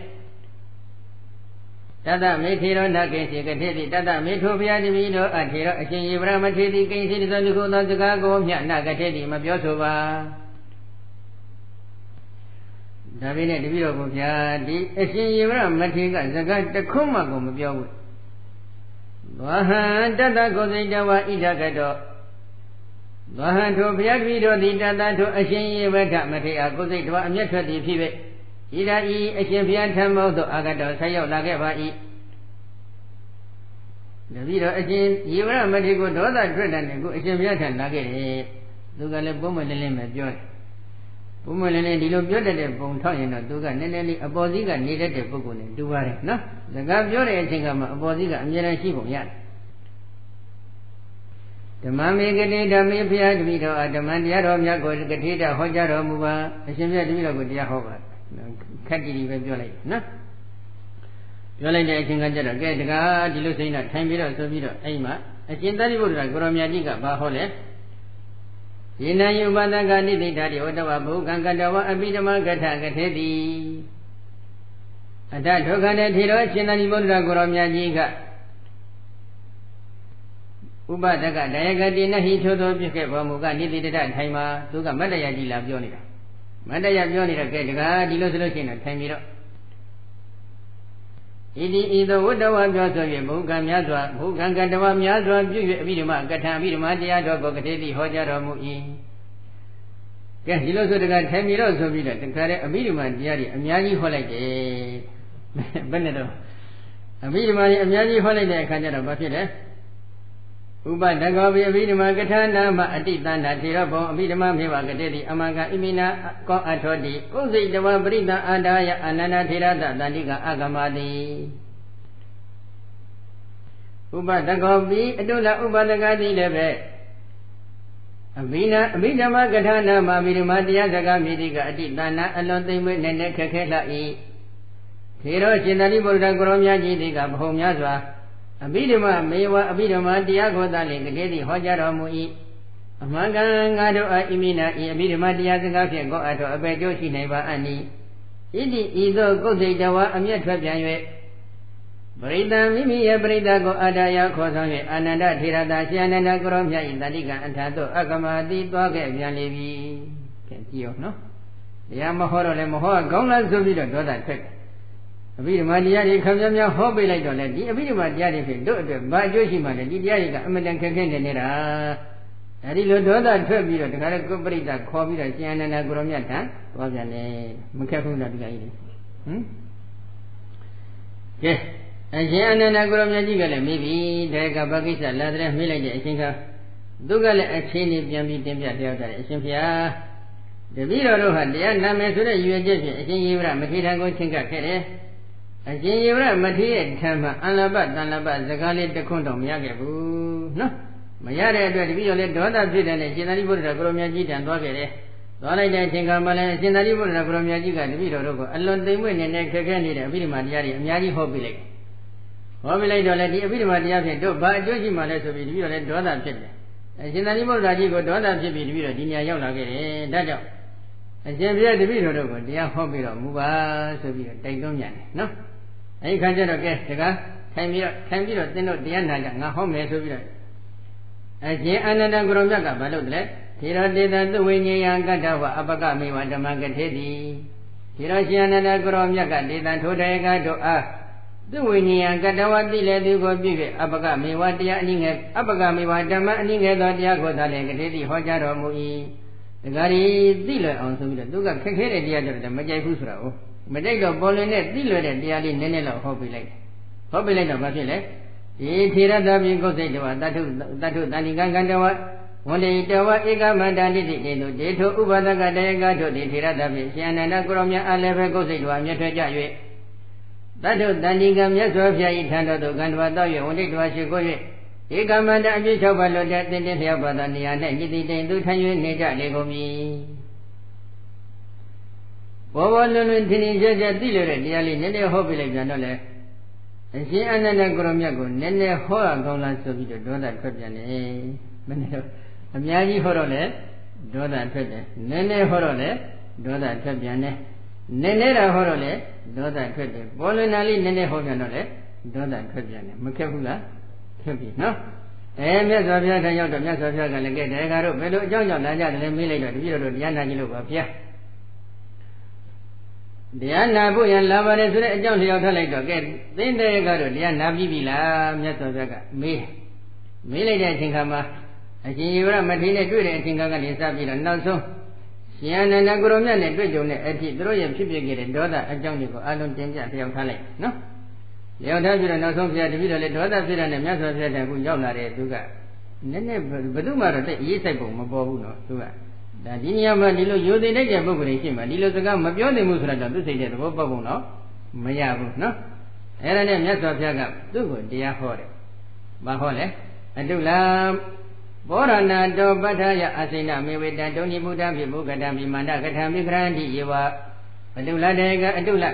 တတမေထေရောနကိစီကတိတိတတမေထိုဘုရားတပည့်တော်အထေရောအရှင်ယေဗရမထေတိကိစီသောဒီခုသောစကားကိုမြတ်နကတိတိမပြောဆိုပါဒါပေမဲ့တပည့်တော်ဘုရားဒီအရှင်ယေဗရမထေကစကားတခုမှကိုမပြောဘူးဝဟံတတကိုစိတဝဣဒကတော ဝဟံထိုဘုရားတပည့်တော်သည်တတထိုအရှင်ယေဗရမထေအားကိုစိတဝအမျက်ထွက်သည်ဖြစ်ပေဣဒာဤအရှင်ဘုရားထံမောသို့အာဂတောဆက်ရောက်လာခဲ့ပါ၏တပည့်တော်အရှင်ယေဝရမထေကိုဒေါသထွက်တဲ့နဲ့ကိုအရှင်ဘုရားထံလာခဲ့တယ်သူကလည်းပုံမလင်းလင်းပဲပြောတယ်ပုံမလင်းလင်းဒီလိုပြောတတ်တဲ့ပုံထောက်ရင်တော့သူကနည်းနည်းလေးအပေါ်စီးကနေတတ်တဲ့ပုဂ္ဂိုလ်နဲ့တူပါတယ်နော်စကားပြောတဲ့အချိန်ကမှအပေါ်စီးကအမြဲတမ်းရှိပုံရတယ် ဓမ္မမေကတိဓမ္မေဘုရားတပည့်တော်အဓမ္မတရားတော်မြတ်ကိုကတိတဟောကြားတော်မူပါအရှင်ဘုရားတပည့်တော်ကိုတရားဟောပါခက်တီတီပဲပြောလိုက်နော်ပြောလိုက်တဲ့အချိန်ကကျတော့ကဲတကားဒီလိုစိမ့်တော့ထိုင်ပြီးတော့ဆိုပြီးတော့အဲ့မှာအရှင်သာရိပုတ္တရာကိုရောမြတ်ကြီးကဘာဟောလဲယေနယုပဒကနိသိတာတိဝတ္တဝဘုကံကတဝအပိဓမ္မကထကထေတိအတ္တဒုက္ခတဲ့ထေရောရှင်သာရိပုတ္တရာကိုရောမြတ်ကြီးက ဥပဒကဒယကတိနဟိထိုသောဖြစ်ခဲ့ပေါ်မူကနိတိတတထိုင်မှာသူကမတ္တရာကြီးလာပြောနေတာမတ္တရပြောနေတဲ့ကဲတကားဒီလိုဆိုလို့ရှိရင်ထိုင်ပြီးတော့ဣတိဤသို့ဝတ္တဝပြောဆို၍ဘုကံများစွာဘုကံကတဝများစွာပြု၍အဘိဓမ္မာကထံအဘိဓမ္မာတရားတော်ကိုကတိတိဟောကြားတော်မူ၏ကဲဒီလိုဆိုတကားထိုင်ပြီးတော့ဆိုပြီးတော့တခါတည်းအဘိဓမ္မာတရားတွေအများကြီးဟောလိုက်တယ်ဘယ်နဲ့တော့အဘိဓမ္မာတွေအများကြီးဟောလိုက်တဲ့အခါကျတော့ဘာဖြစ်လဲ ဥပဒကောပိအဘိဓမ္မာကထာနာမအတိတန္တာထေရဘောအဘိဓမ္မာမေဝကတေတိအမကဣမိနာကောအထောတိကုသိတဝပရိသအာဒါယအနန္ဒထေရသတန္တိကအဂမတိဥပဒကောပိအတုလဥပဒကတိလည်းပဲအဘိနာအဘိဓမ္မာကထာနာမအဘိဓမ္မာတရားစကားမြေတိကအတိတန္နာအလွန်သိမ့်မွေ့နဲ့နဲ့ခက်ခဲလှ၏ထေရရှင်သာရိပုတ္တရာကိုရောမြတ်ကြီးတိကဘုံများစွာ အဘိဓမ္မာမေဝအဘိဓမ္မာတရားကိုသာလေတကယ်သည်ဟောကြားတော်မူ၏အမှန်ကန်ငါတို့အားဣမိနာဤအဘိဓမ္မာတရားစကားဖြင့်ကိုအထောအပေကျိုးရှိနိုင်ပါအနိဣတိဤသို့ကုသိတဝါအမျက်ထွက်ပြန်၍ပရိသံမိမိရဲ့ပရိသကိုအာဒါယခေါ်ဆောင်၍အာနန္ဒထေရတာရှင်အနန္ဒကိုရောမြတ်ဤတတိကအထာသို့အကမတိသွားခဲ့ပြန်လေပြီကဲကြည့်အောင်နော်တရားမဟောတော့လည်းမဟောကောင်းလားဆိုပြီးတော့ဒေါသထွက်တယ် အဘိဓမ္မာတရားတွေခံပြများဟောပေးလိုက်တော့လေဒီအဘိဓမ္မာတရားတွေဖြင့်တို့အတွက်ဘာအကျိုးရှိမှလဲဒီတရားတွေကအမတန်ခက်ခဲနေနေတာအဲဒီလိုဒေါသထွက်ပြီးတော့တခါလေကုပရိသခေါ်ပြီးတော့ရှင်အနန္ဒကိုရောမြတ်ထံသွားပြန်တယ်မခက်ဘူးလားဒီကကြီးတွေဟမ်ကဲအရှင်အနန္ဒကိုရောမြတ်ကြီးကလည်းမိပြီတေကဘကိစ္စလာတဲ့မိလိုက်တဲ့အရှင်ကသူကလည်းအချင်းနေပြန်ပြီးတင်ပြတရားတယ်အရှင်ဖျားတပည့်တော်တို့ဟာတရားနာမယ်ဆိုတဲ့ရည်ရွယ်ချက်ဖြင့်အရှင်ယေဝရမထေရကိုချင်းကပ်ခဲ့တယ် အရှင်ယေဝရမထေရရဲ့ထံမှာအန္လပတန်လပစကားလေးတခွန်းတော့မရခဲ့ဘူးနော်မရတဲ့အတွက်တပည့်တော်လည်းဒေါသဖြစ်တဲ့နဲ့ရှင်သာရိပုတ္တရာကိုရောမြတ်ကြီးတန်သွားခဲ့တယ်သွားလိုက်တဲ့အချိန်ကမှလည်းရှင်သာရိပုတ္တရာကိုရောမြတ်ကြီးကတပည့်တော်တို့ကိုအလွန်သိမ်မွေ့နေတဲ့ခက်ခဲနေတဲ့အဘိဓမ္မာတရားတွေအများကြီးဟောပြလိုက်ဟောပြလိုက်တော့လည်းဒီအဘိဓမ္မာတရားဖြင့်တို့ဘာအကျိုးရှိမှလဲဆိုပြီးတပည့်တော်လည်းဒေါသဖြစ်တယ်အရှင်သာရိပုတ္တရာကြီးကိုဒေါသဖြစ်ပြီးတပည့်တော်ဒီနေရာရောက်လာခဲ့တယ်ဒါကြောင့်အရှင်ဘုရားတပည့်တော်တို့ကိုတရားဟောပြီးတော့မူပါဆိုပြီးတော့တိုက်တွန်းကြတယ်နော် အဲဒီခါကျတော့ကဲတကားထိုင်ပြီးတော့ထိုင်ပြီးတော့သင်တို့တရားနာကြငါဟောမယ်ဆိုပြီးတော့အရှင်အာနန္ဒကိုရောမြတ်ကဘာလုပ်တယ်လဲထေရတေတသုဝိညယံကတ္တဝအပကမေဝဓမ္မကထေတိထေရရှင်အာနန္ဒကိုရောမြတ်ကတေတံထိုတေကတို့အားသုဝိညယံကတ္တဝတိလေသူကိုပြည့်၍အပကမေဝတရားအနည်းငယ်အပကမေဝဓမ္မအနည်းငယ်သောတရားကိုသာလေကထေတိဟောကြားတော်မူ၏ဒဂရီသိလွယ်အောင်ဆိုပြီးတော့သူကခက်ခဲတဲ့တရားကြတော့မကြိုက်ဘူးဆိုတာ哦 မကြိုက်တော့ပေါ်လွင်တဲ့သိလွယ်တဲ့တရားလေးနည်းနည်းလောက်ဟောပြလိုက်ဟောပြလိုက်တော့ဘာဖြစ်လဲဒီထေရသပိကုသိတဝတတ္ထုတတ္ထုတဏိကံကံတဝဝန္တိတဝဧကမန္တတိတိတေတုဒေထုဥပဒကတေကထုတိထေရသပိရှင်အနန္တကိုရောမြတ်အလည်းပဲကုသိတဝမြတ်ထွက်ကြ၍တတ္ထုတဏိကံမြတ်စွာဘုရားဤထံတော်သို့ကံတဝတောက်၍ဝန္တိတဝရှိခိုး၍ဧကမန္တအပြည့်၆ပါးလွတ်တဲ့တင်းတင်းလျောက်ပါသောနေရာ၌ညတိတိန်သူထံ၍နေကြလေကုန်မည် ဘောဘောလွန်လွန်ထင်ထင်ရှားရှားသိလို့တဲ့တရားလေးနည်းနည်းဟောပြလိုက်ပြန်တော့လေအရှင်အနန္ဒကိုရမြတ်ကိုနည်းနည်းဟောရကောင်းလားဆိုပြီးတော့ဒေါသထွက်ပြန်တယ်မင်းတို့အများကြီးဟောတော့လေဒေါသထွက်တယ်နည်းနည်းဟောတော့လေဒေါသထွက်ပြန်တယ်နည်းနည်းတာဟောတော့လေဒေါသထွက်တယ်ပေါ်လွင်တာလေးနည်းနည်းဟောပြန်တော့လေဒေါသထွက်ပြန်တယ်မခက်ဘူးလားခက်ပြီနော်အဲမြတ်စွာဘုရားထံရောက်တော့မြတ်စွာဘုရားကလည်းကဲတရားတို့ဘယ်လိုအကြောင်းကြောင့်လာကြတယ်လဲမေးလိုက်တော့တပည့်တော်တို့တရားနာကြည့်လို့ပါဗျာ တရားနာဖို့ရလာပါတယ်ဆိုတဲ့အကြောင်းလျောက်ထားလိုက်တော့ကဲသင်တဲ့ကတော့တရားနာပြီးပြီလားမြတ်စွာဘုရားကမေးမေးလိုက်တဲ့အချိန်ခါမှာအရှင်ယေဝရမထေရနဲ့တွေ့တဲ့အချိန်ခါကနေစပြီးတော့နောက်ဆုံးရှင်အနန္ဒကိုရောမြတ်နဲ့တွေ့ကြုံတဲ့အဖြစ်သူတို့ရဲ့ဖြစ်ဖြစ်ခဲ့တဲ့ဒေါသအကြောင်းတွေကိုအလုံးတင်ပြလျောက်ထားလိုက်နော်လျောက်ထားပြီးတော့နောက်ဆုံးဘုရားတပည့်တော်လည်းဒေါသဖြစ်တဲ့မြတ်စွာဘုရားတန်ခုရောက်လာတဲ့သူကနည်းနည်းဘယ်သူမှတော့တိတ်အေးဆိုင်ပုံမပေါ်ဘူးနော်သူက ဒါဒီနေရာမှာဒီလိုရိုသေတိုက်တဲ့ပုဂ္ဂိုလ်တွေရှိမှဒီလိုစကားမပြောနိုင်ဘူးဆိုတော့သူစိတ်တဲ့သဘောပေါက်ပုံတော့မရဘူးနော်အဲ့ဒါနဲ့မြတ်စွာဘုရားကသူ့ကိုတရားဟောတယ်မဟောလဲအတုလံဘောရဏတောပဋ္ဌာယအစိဏမေဝေတံဒုန်နိဗုဒ္ဓဖြစ်ဘုဂတံမိမန္တကထံမိခရန္တိယေဝအတုလတေကအတုလ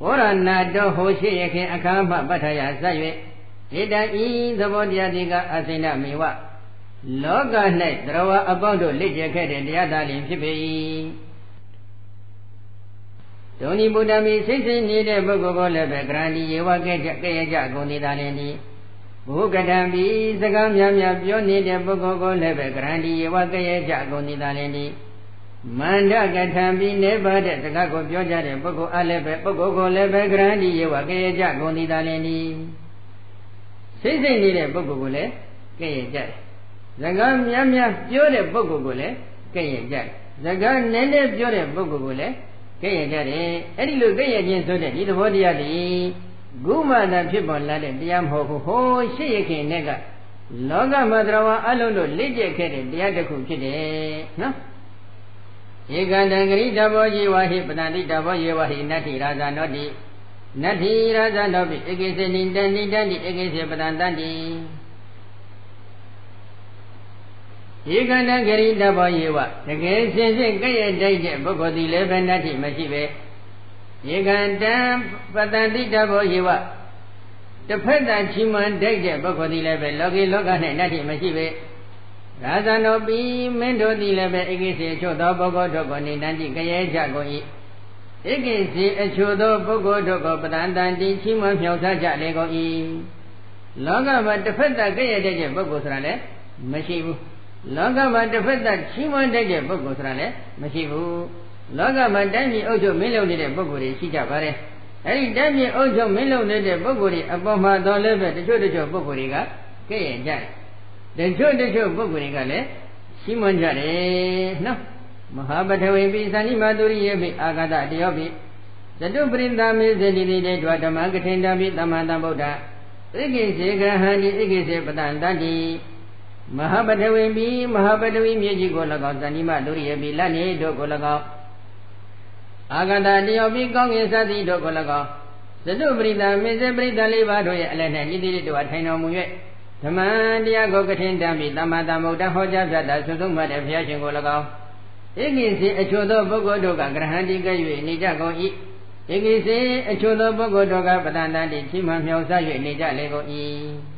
ဘောရဏတောဟောရှိရခင်အခါမှပဋ္ဌာယဇတ်၍ဣတံဤသဘောတရားတိကအစိဏမေဝ လောက၌သရဝအပေါင်းတို့လက်ကျက်ခဲ့တဲ့တရားသားလင်ဖြစ်ပေ၏ဒုန်နိဗုဒ္ဓမိစိတ်စိတ်နေတဲ့ပုဂ္ဂိုလ်ကိုလည်းပဲကရဏီယေဝကဲ့ကြကဲ့ရကြကုန်သေးတာလည်းဒီဘုကတံပိစကားများများပြောနေတဲ့ပုဂ္ဂိုလ်ကိုလည်းပဲကရဏီယေဝကဲ့ရကြကုန်သေးတာလည်းဒီမန္တကထံပိနေပါတဲ့စကားကိုပြောကြတဲ့ပုဂ္ဂိုလ်အလည်းပဲပုဂ္ဂိုလ်ကိုလည်းပဲကရဏီယေဝကဲ့ရကြကုန်သေးတာလည်းဒီစိတ်စိတ်နေတဲ့ပုဂ္ဂိုလ်ကိုလည်းကဲ့ရကြတယ် စကားများများပြောတဲ့ပုဂ္ဂိုလ်ကိုလည်းကဲ့ရဲ့ကြတယ်စကားနည်းနည်းပြောတဲ့ပုဂ္ဂိုလ်ကိုလည်းကဲ့ရဲ့ကြတယ်အဲ့ဒီလိုကဲ့ရဲ့ခြင်းဆိုတဲ့ဒီသဘောတရားတွေဂုမနာဖြစ်ပေါ်လာတဲ့တရားမဟုတ်ဘူးဟိုးရှိရခင်နဲ့ကလောကမှာတရားဝအလုံးတို့လက်ကျက်ခဲ့တဲ့တရားတစ်ခုဖြစ်တယ်နော်ဧကန္တံဂရိတဘောជីဝဟိပတန္တိတဘောယေဝဟိနတ္ထိရာဇာနောတိနတ္ထိရာဇာနောပိဧကိစေနိတဏိတန္တိဧကိစေပတန္တန္တိ ဧကန္တဂရိတဘောယေဝတကယ်စင်စစ်ကဲ့ရဲ့တိုက်တဲ့ပုဂ္ဂိုလ်ဒီလည်းပဲနတ္ထိမရှိပဲဧကန္တပတန္တိတဘောယေဝတစ်ဖက်တန်ချီးမွမ်းတိုက်တဲ့ပုဂ္ဂိုလ်ဒီလည်းပဲလောကီလောက၌နတ္ထိမရှိပဲရာဇနောပိမင်းတို့သည်လည်းပဲဧကိစေအချို့သောပုဂ္ဂိုလ်တို့ကိုနေတန်တိကရဲကြကုန်၏ဧကိစေအချို့သောပုဂ္ဂိုလ်တို့ကိုပတန်တန်တိချီးမွမ်းမြောက်ထားကြလေကုန်၏လောကမှာတစ်ဖက်တန်ကဲ့ရဲ့တဲ့ပုဂ္ဂိုလ်ဆိုတာလည်းမရှိဘူး လောကမှာတစ်ဖက်သက်ချီးမွမ်းတတ်တဲ့ပုဂ္ဂိုလ်ဆိုတာလည်းမရှိဘူးလောကမှာတိုင်းပြည်အုပ်ချုပ်မင်းလုပ်နေတဲ့ပုဂ္ဂိုလ်တွေရှိကြပါတယ်အဲ့ဒီတိုင်းပြည်အုပ်ချုပ်မင်းလုပ်နေတဲ့ပုဂ္ဂိုလ်တွေအပေါ်မှာတော့လည်းပဲတချို့တချို့ပုဂ္ဂိုလ်တွေကကဲ့ရဲ့ကြတယ်တချို့တချို့ပုဂ္ဂိုလ်တွေကလည်းချီးမွမ်းကြတယ်နော်မဟာပထဝီပိသန္တိမာတုရိယေပိအာဂတတယောပိသတုပရိသမေဇေတိတိတေဓဝဓမ္မကထိန်တပိသမ္မာသမ္ဗုဒ္ဓဣကိစေကဟံတိဣကိစေပတန္တတိ မဟာပထဝီမိမဟာပထဝီမြေကြီးကို၎င်းဇဏိမဒုရိယပိလက်နေတို့ကို၎င်းအာဂတတယောပိကောင်းကင်သတိတို့ကို၎င်းသတုပရိသမေဇပရိသလေးပါးတို့ရဲ့အလယ်၌ဤတိတိတို့အထိုင်တော်မူ၍ဓမ္မတရားကိုကထင်တမ်းပြီးသမ္မာသမ္ဗုဒ္ဓဟောကြားပြတာဆွဆုံးမှတဲ့ဘုရားရှင်ကို၎င်းဧကိစီအချို့သောပုဂ္ဂိုလ်တို့ကဂရဟံတိကဲ့၍နေကြကုန်၏ဧကိစီအချို့သောပုဂ္ဂိုလ်တို့ကပဒန္တတိချိမှမြောက်စား၍နေကြလေကုန်၏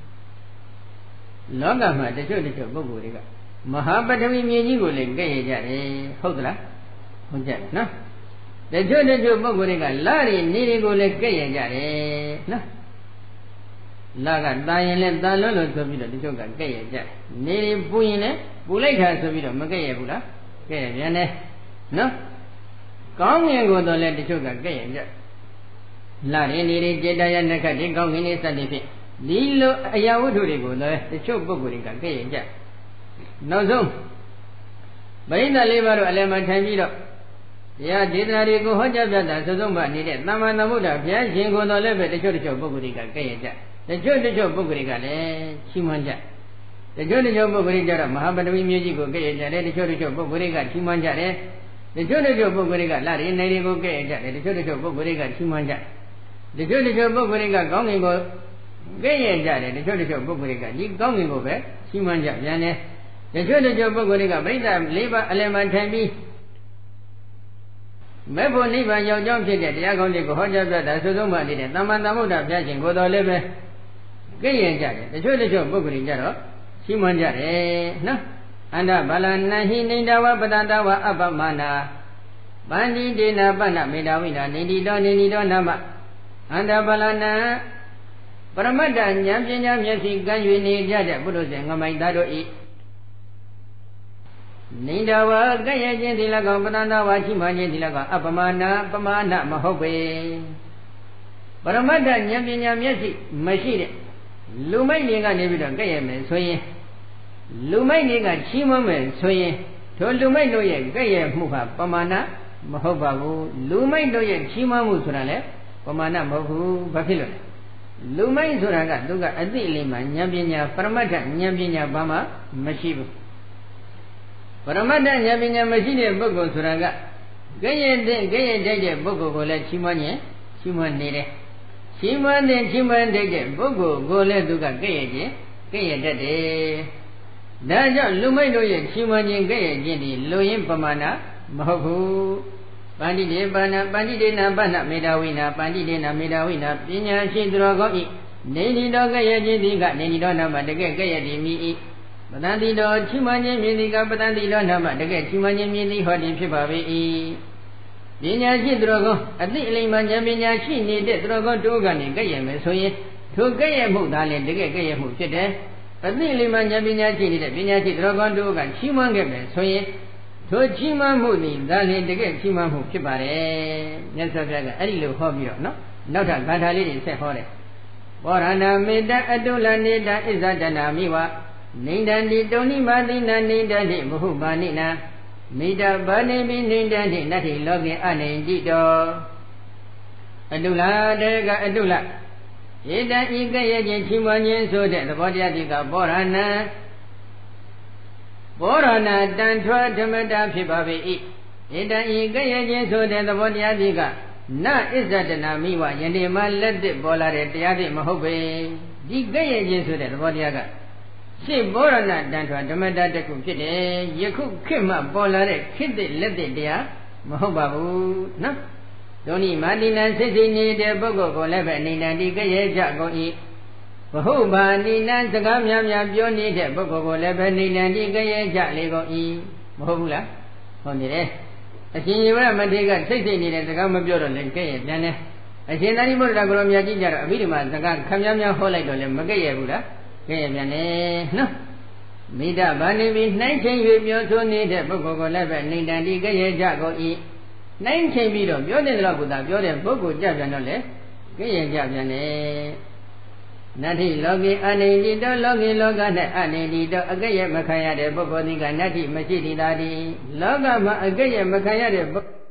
လောကမှာတချို့တချို့ပုဂ္ဂိုလ်တွေကမဟာပထဝီမြေကြီးကိုလည်းကဲ့ရဲ့ကြတယ်ဟုတ်သလားဟုတ်ကြတယ်နော်တချို့တချို့ပုဂ္ဂိုလ်တွေကလာရီနေတွေကိုလည်းကဲ့ရဲ့ကြတယ်နော်လာကတာရင်လည်းတာလွတ်လို့ဆိုပြီးတော့တချို့ကကဲ့ရဲ့ကြတယ်နေတွေပူရင်လည်းပူလိုက်တာဆိုပြီးတော့မကဲ့ရဲ့ဘူးလားကဲ့ရဲ့ပြန်တယ်နော်ကောင်းငင်ကိုတော့လည်းတချို့ကကဲ့ရဲ့ကြလာရီနေတွေစေတရနက္ခတ်ဒီကောင်းငင်လေးစသည်ဖြင့် ဒီလိုအရာဝတ္ထုတွေကိုလည်းတချို့ပုဂ္ဂိုလ်တွေကကြည့်ရင်ကြနောက်ဆုံးပရိသတ်လေးပါးတို့အလယ်မှာထိုင်ပြီးတော့တရားဒေသနာတွေကိုဟောကြားပြတာသုံးဆုံးမှနေတဲ့သမ္မာသမ္ဗုဒ္ဓဘုရားရှင်ကိုယ်တော်လည်းပဲတချို့တချို့ပုဂ္ဂိုလ်တွေကကြည့်ရင်ကြတချို့တချို့ပုဂ္ဂိုလ်တွေကလည်းချီးမွမ်းကြတချို့တချို့ပုဂ္ဂိုလ်တွေကြတော့မဟာပတဝီမျိုးကြီးကိုကြည့်ရင်ကြတယ်တချို့တချို့ပုဂ္ဂိုလ်တွေကချီးမွမ်းကြတယ်တချို့တချို့ပုဂ္ဂိုလ်တွေကလာရီနေတွေကိုကြည့်ရင်ကြတယ်တချို့တချို့ပုဂ္ဂိုလ်တွေကချီးမွမ်းကြတယ်တချို့တချို့ပုဂ္ဂိုလ်တွေကကောင်းကင်ကို ကဲ့ရဲ့ကြတယ်တချို့တချို့ပုဂ္ဂိုလ်တွေကဒီကောင်းကင်ကိုပဲရှိမှန်းကြပြန်တယ်တချို့တချို့ပုဂ္ဂိုလ်တွေကပြိဿလေးပါအလယ်မှာထိုင်ပြီးမဲ့ဖို့နိဗ္ဗာန်ရောက်ကြောင်းဖြစ်တဲ့တရားကောင်းတွေကိုဟောကြားပြတာသုဆုံးမှနေတဲ့သမ္မာသမ္ဗုဒ္ဓဘုရားရှင်ကိုတော်လည်းပဲကဲ့ရဲ့ကြတယ်တချို့တချို့ပုဂ္ဂိုလ်တွေကြတော့ရှိမှန်းကြတယ်နော်အန္တဗလနဟိနေတဝပတတဝအပမနာပန္တိတေနပဏမေတဝိနာနေတိတောနေတိတောနာမအန္တဗလန ပရမတ္တဉာဏ်ပညာမျက်စိကံ၍နေကြတဲ့ပုရုဇဉ်ငမိုက်သားတို့ဤနေတဝကဲ့ရဲ့ခြင်းဒီလကောင်ပတတဝချိမှခြင်းဒီလကောင်အပမနာပမာဏမဟုတ်ပေပရမတ္တဉာဏ်ပညာမျက်စိမရှိတဲ့လူမိုက်နေကနေပြီးတော့ကဲ့ရဲ့မယ်ဆိုရင်လူမိုက်နေကချီးမွမ်းမယ်ဆိုရင်ထိုလူမိုက်တို့ရဲ့ကဲ့ရဲ့မှုဟာပမာဏမဟုတ်ပါဘူးလူမိုက်တို့ရဲ့ချီးမွမ်းမှုဆိုတာလည်းပမာဏမဟုတ်ဘူးဘာဖြစ်လို့လဲ လူမိုက်ဆိုတာကသူကအသိလေးမှာဉာဏ်ပညာပရမတ္ထဉာဏ်ပညာဘာမှမရှိဘူးပရမတ္ထဉာဏ်ပညာမရှိတဲ့ပုဂ္ဂိုလ်ဆိုတာကကဲ့ရဲ့တဲ့ကဲ့ရဲ့တဲ့တဲ့ပုဂ္ဂိုလ်ကိုလည်းချီးမွမ်းခြင်းချီးမွမ်းနေတယ်ချီးမွမ်းတဲ့ချီးမွမ်းတဲ့ပုဂ္ဂိုလ်ကိုလည်းသူကကဲ့ရဲ့ခြင်းကဲ့ရဲ့တတ်တယ်ဒါကြောင့်လူမိတ်တို့ရဲ့ချီးမွမ်းခြင်းကဲ့ရဲ့ခြင်းဒီလူရင်းပမာဏမဟုတ်ဘူး ပန္တိတေပါဏပန္တိတေနပဏမေတဝိနာပန္တိတေနမေတဝိနာပညာရှိသူတော်ကောင်းဤနေဒီတော်ကဲ့ရဲ့ခြင်းဒီကနေဒီတော်နာမတကဲ့ကဲ့ရဲ့ဒီမိဤပတန်တိတော်ချီးမွမ်းခြင်းမြည်သည်ကပတန်တိတော်နာမတကဲ့ချီးမွမ်းခြင်းမြည်သည်ဟောဒီဖြစ်ပါ၏ပညာရှိသူတော်ကောင်းအသိအလိမ္မာဉာဏ်ပညာရှိနေတဲ့သူတော်ကောင်းတို့ကနေကဲ့ရဲ့မယ်ဆိုရင်ထိုကဲ့ရဲ့မှုသားလည်းတကဲ့ကဲ့ရဲ့မှုဖြစ်တယ်အသိလိမ္မာဉာဏ်ပညာရှိနေတဲ့ပညာရှိသူတော်ကောင်းတို့ကချီးမွမ်းခဲ့မယ်ဆိုရင် ထိုချီးမွမ်းမှုသည်ဒါလည်းတကယ်ချီးမွမ်းမှုဖြစ်ပါတယ်မြတ်စွာဘုရားကအဲ့ဒီလိုဟောပြီးတော့နော်နောက်ထပ်ဂါထာလေးတွေဆက်ဟောတယ်ဘောရဏမေတ္တအတုလနေတာဣဇဒနာမိဝနေတံတိတုန်ိမာတိနာနေတံတိဘဟုပါဏိနာမိတဗာနေမိနေတံတိနတ္ထိလောကေအနေတိတောအတုလတေကအတုလဧတံဤကဲ့ရဲ့ခြင်းချီးမွမ်းခြင်းဆိုတဲ့သဘောတရားဒီကဘောရဏ ဘောရဏတန်ထွက်ဓမ္မတာဖြစ်ပါပေ၏ဧတံဤကဲ့ရဲ့ခြင်းဆိုတဲ့သဘောတရားဒီကနဣဇဒနာမိဝယန္တိမလက်တစ်ပေါ်လာတဲ့တရားတွေမဟုတ်ပေဒီကဲ့ရဲ့ခြင်းဆိုတဲ့သဘောတရားကရှေ့ဘောရဏတန်ထွာဓမ္မတာတစ်ခုဖြစ်တယ်ယခုခေတ်မှပေါ်လာတဲ့ခေတ်တဲ့လက်တဲ့တရားမဟုတ်ပါဘူးနော်ဒုနိမာတိနံစိတ်စိနေတဲ့ပုဂ္ဂိုလ်ကိုလည်းပဲအနိန္ဒတိကရဲ့ကြကုန်၏ ဘဟုဘာနိနံစကားများများပြောနေတဲ့ပုဂ္ဂိုလ်ကိုလည်းပဲနိန္ဒတိကရဲ့ကြလေကုန်၏မဟုတ်ဘူးလားဟောနေတယ်အရှင်ယေဝရမထေရကစိတ်စိတ်နေတဲ့စကားမပြောတော့လည်းကဲ့ရဲ့ပြန်တယ်အရှင်သာရိပုတ္တရာကိုရောမြတ်ကြီးကြတော့အဘိဓမ္မာစကားခမ်းများများဟောလိုက်တော့လည်းမကဲ့ရဲ့ဘူးလားကဲ့ရဲ့ပြန်တယ်နော်မိဒ္ဒဗာနေပြီးနှိုင်းချင်း၍ပြောဆိုနေတဲ့ပုဂ္ဂိုလ်ကိုလည်းပဲနိန္ဒတိကရဲ့ကြကုန်၏နှိုင်းချိန်ပြီးတော့ပြောတဲ့လောက်ကိုသာပြောတဲ့ပုဂ္ဂိုလ်ကြပြန်တော့လေကြည့်ရင်ကြပြန်တယ် နတ္ထိလောကေအနေတိတောလောကေလောက၌အနေတိတောအကဲ့ရဲ့မခံရတဲ့ပုဂ္ဂိုလ်ဒီကနတ္ထိမရှိတိတာဒီလောကမှာအကဲ့ရဲ့မခံရတဲ့ပုဂ္ဂိုလ်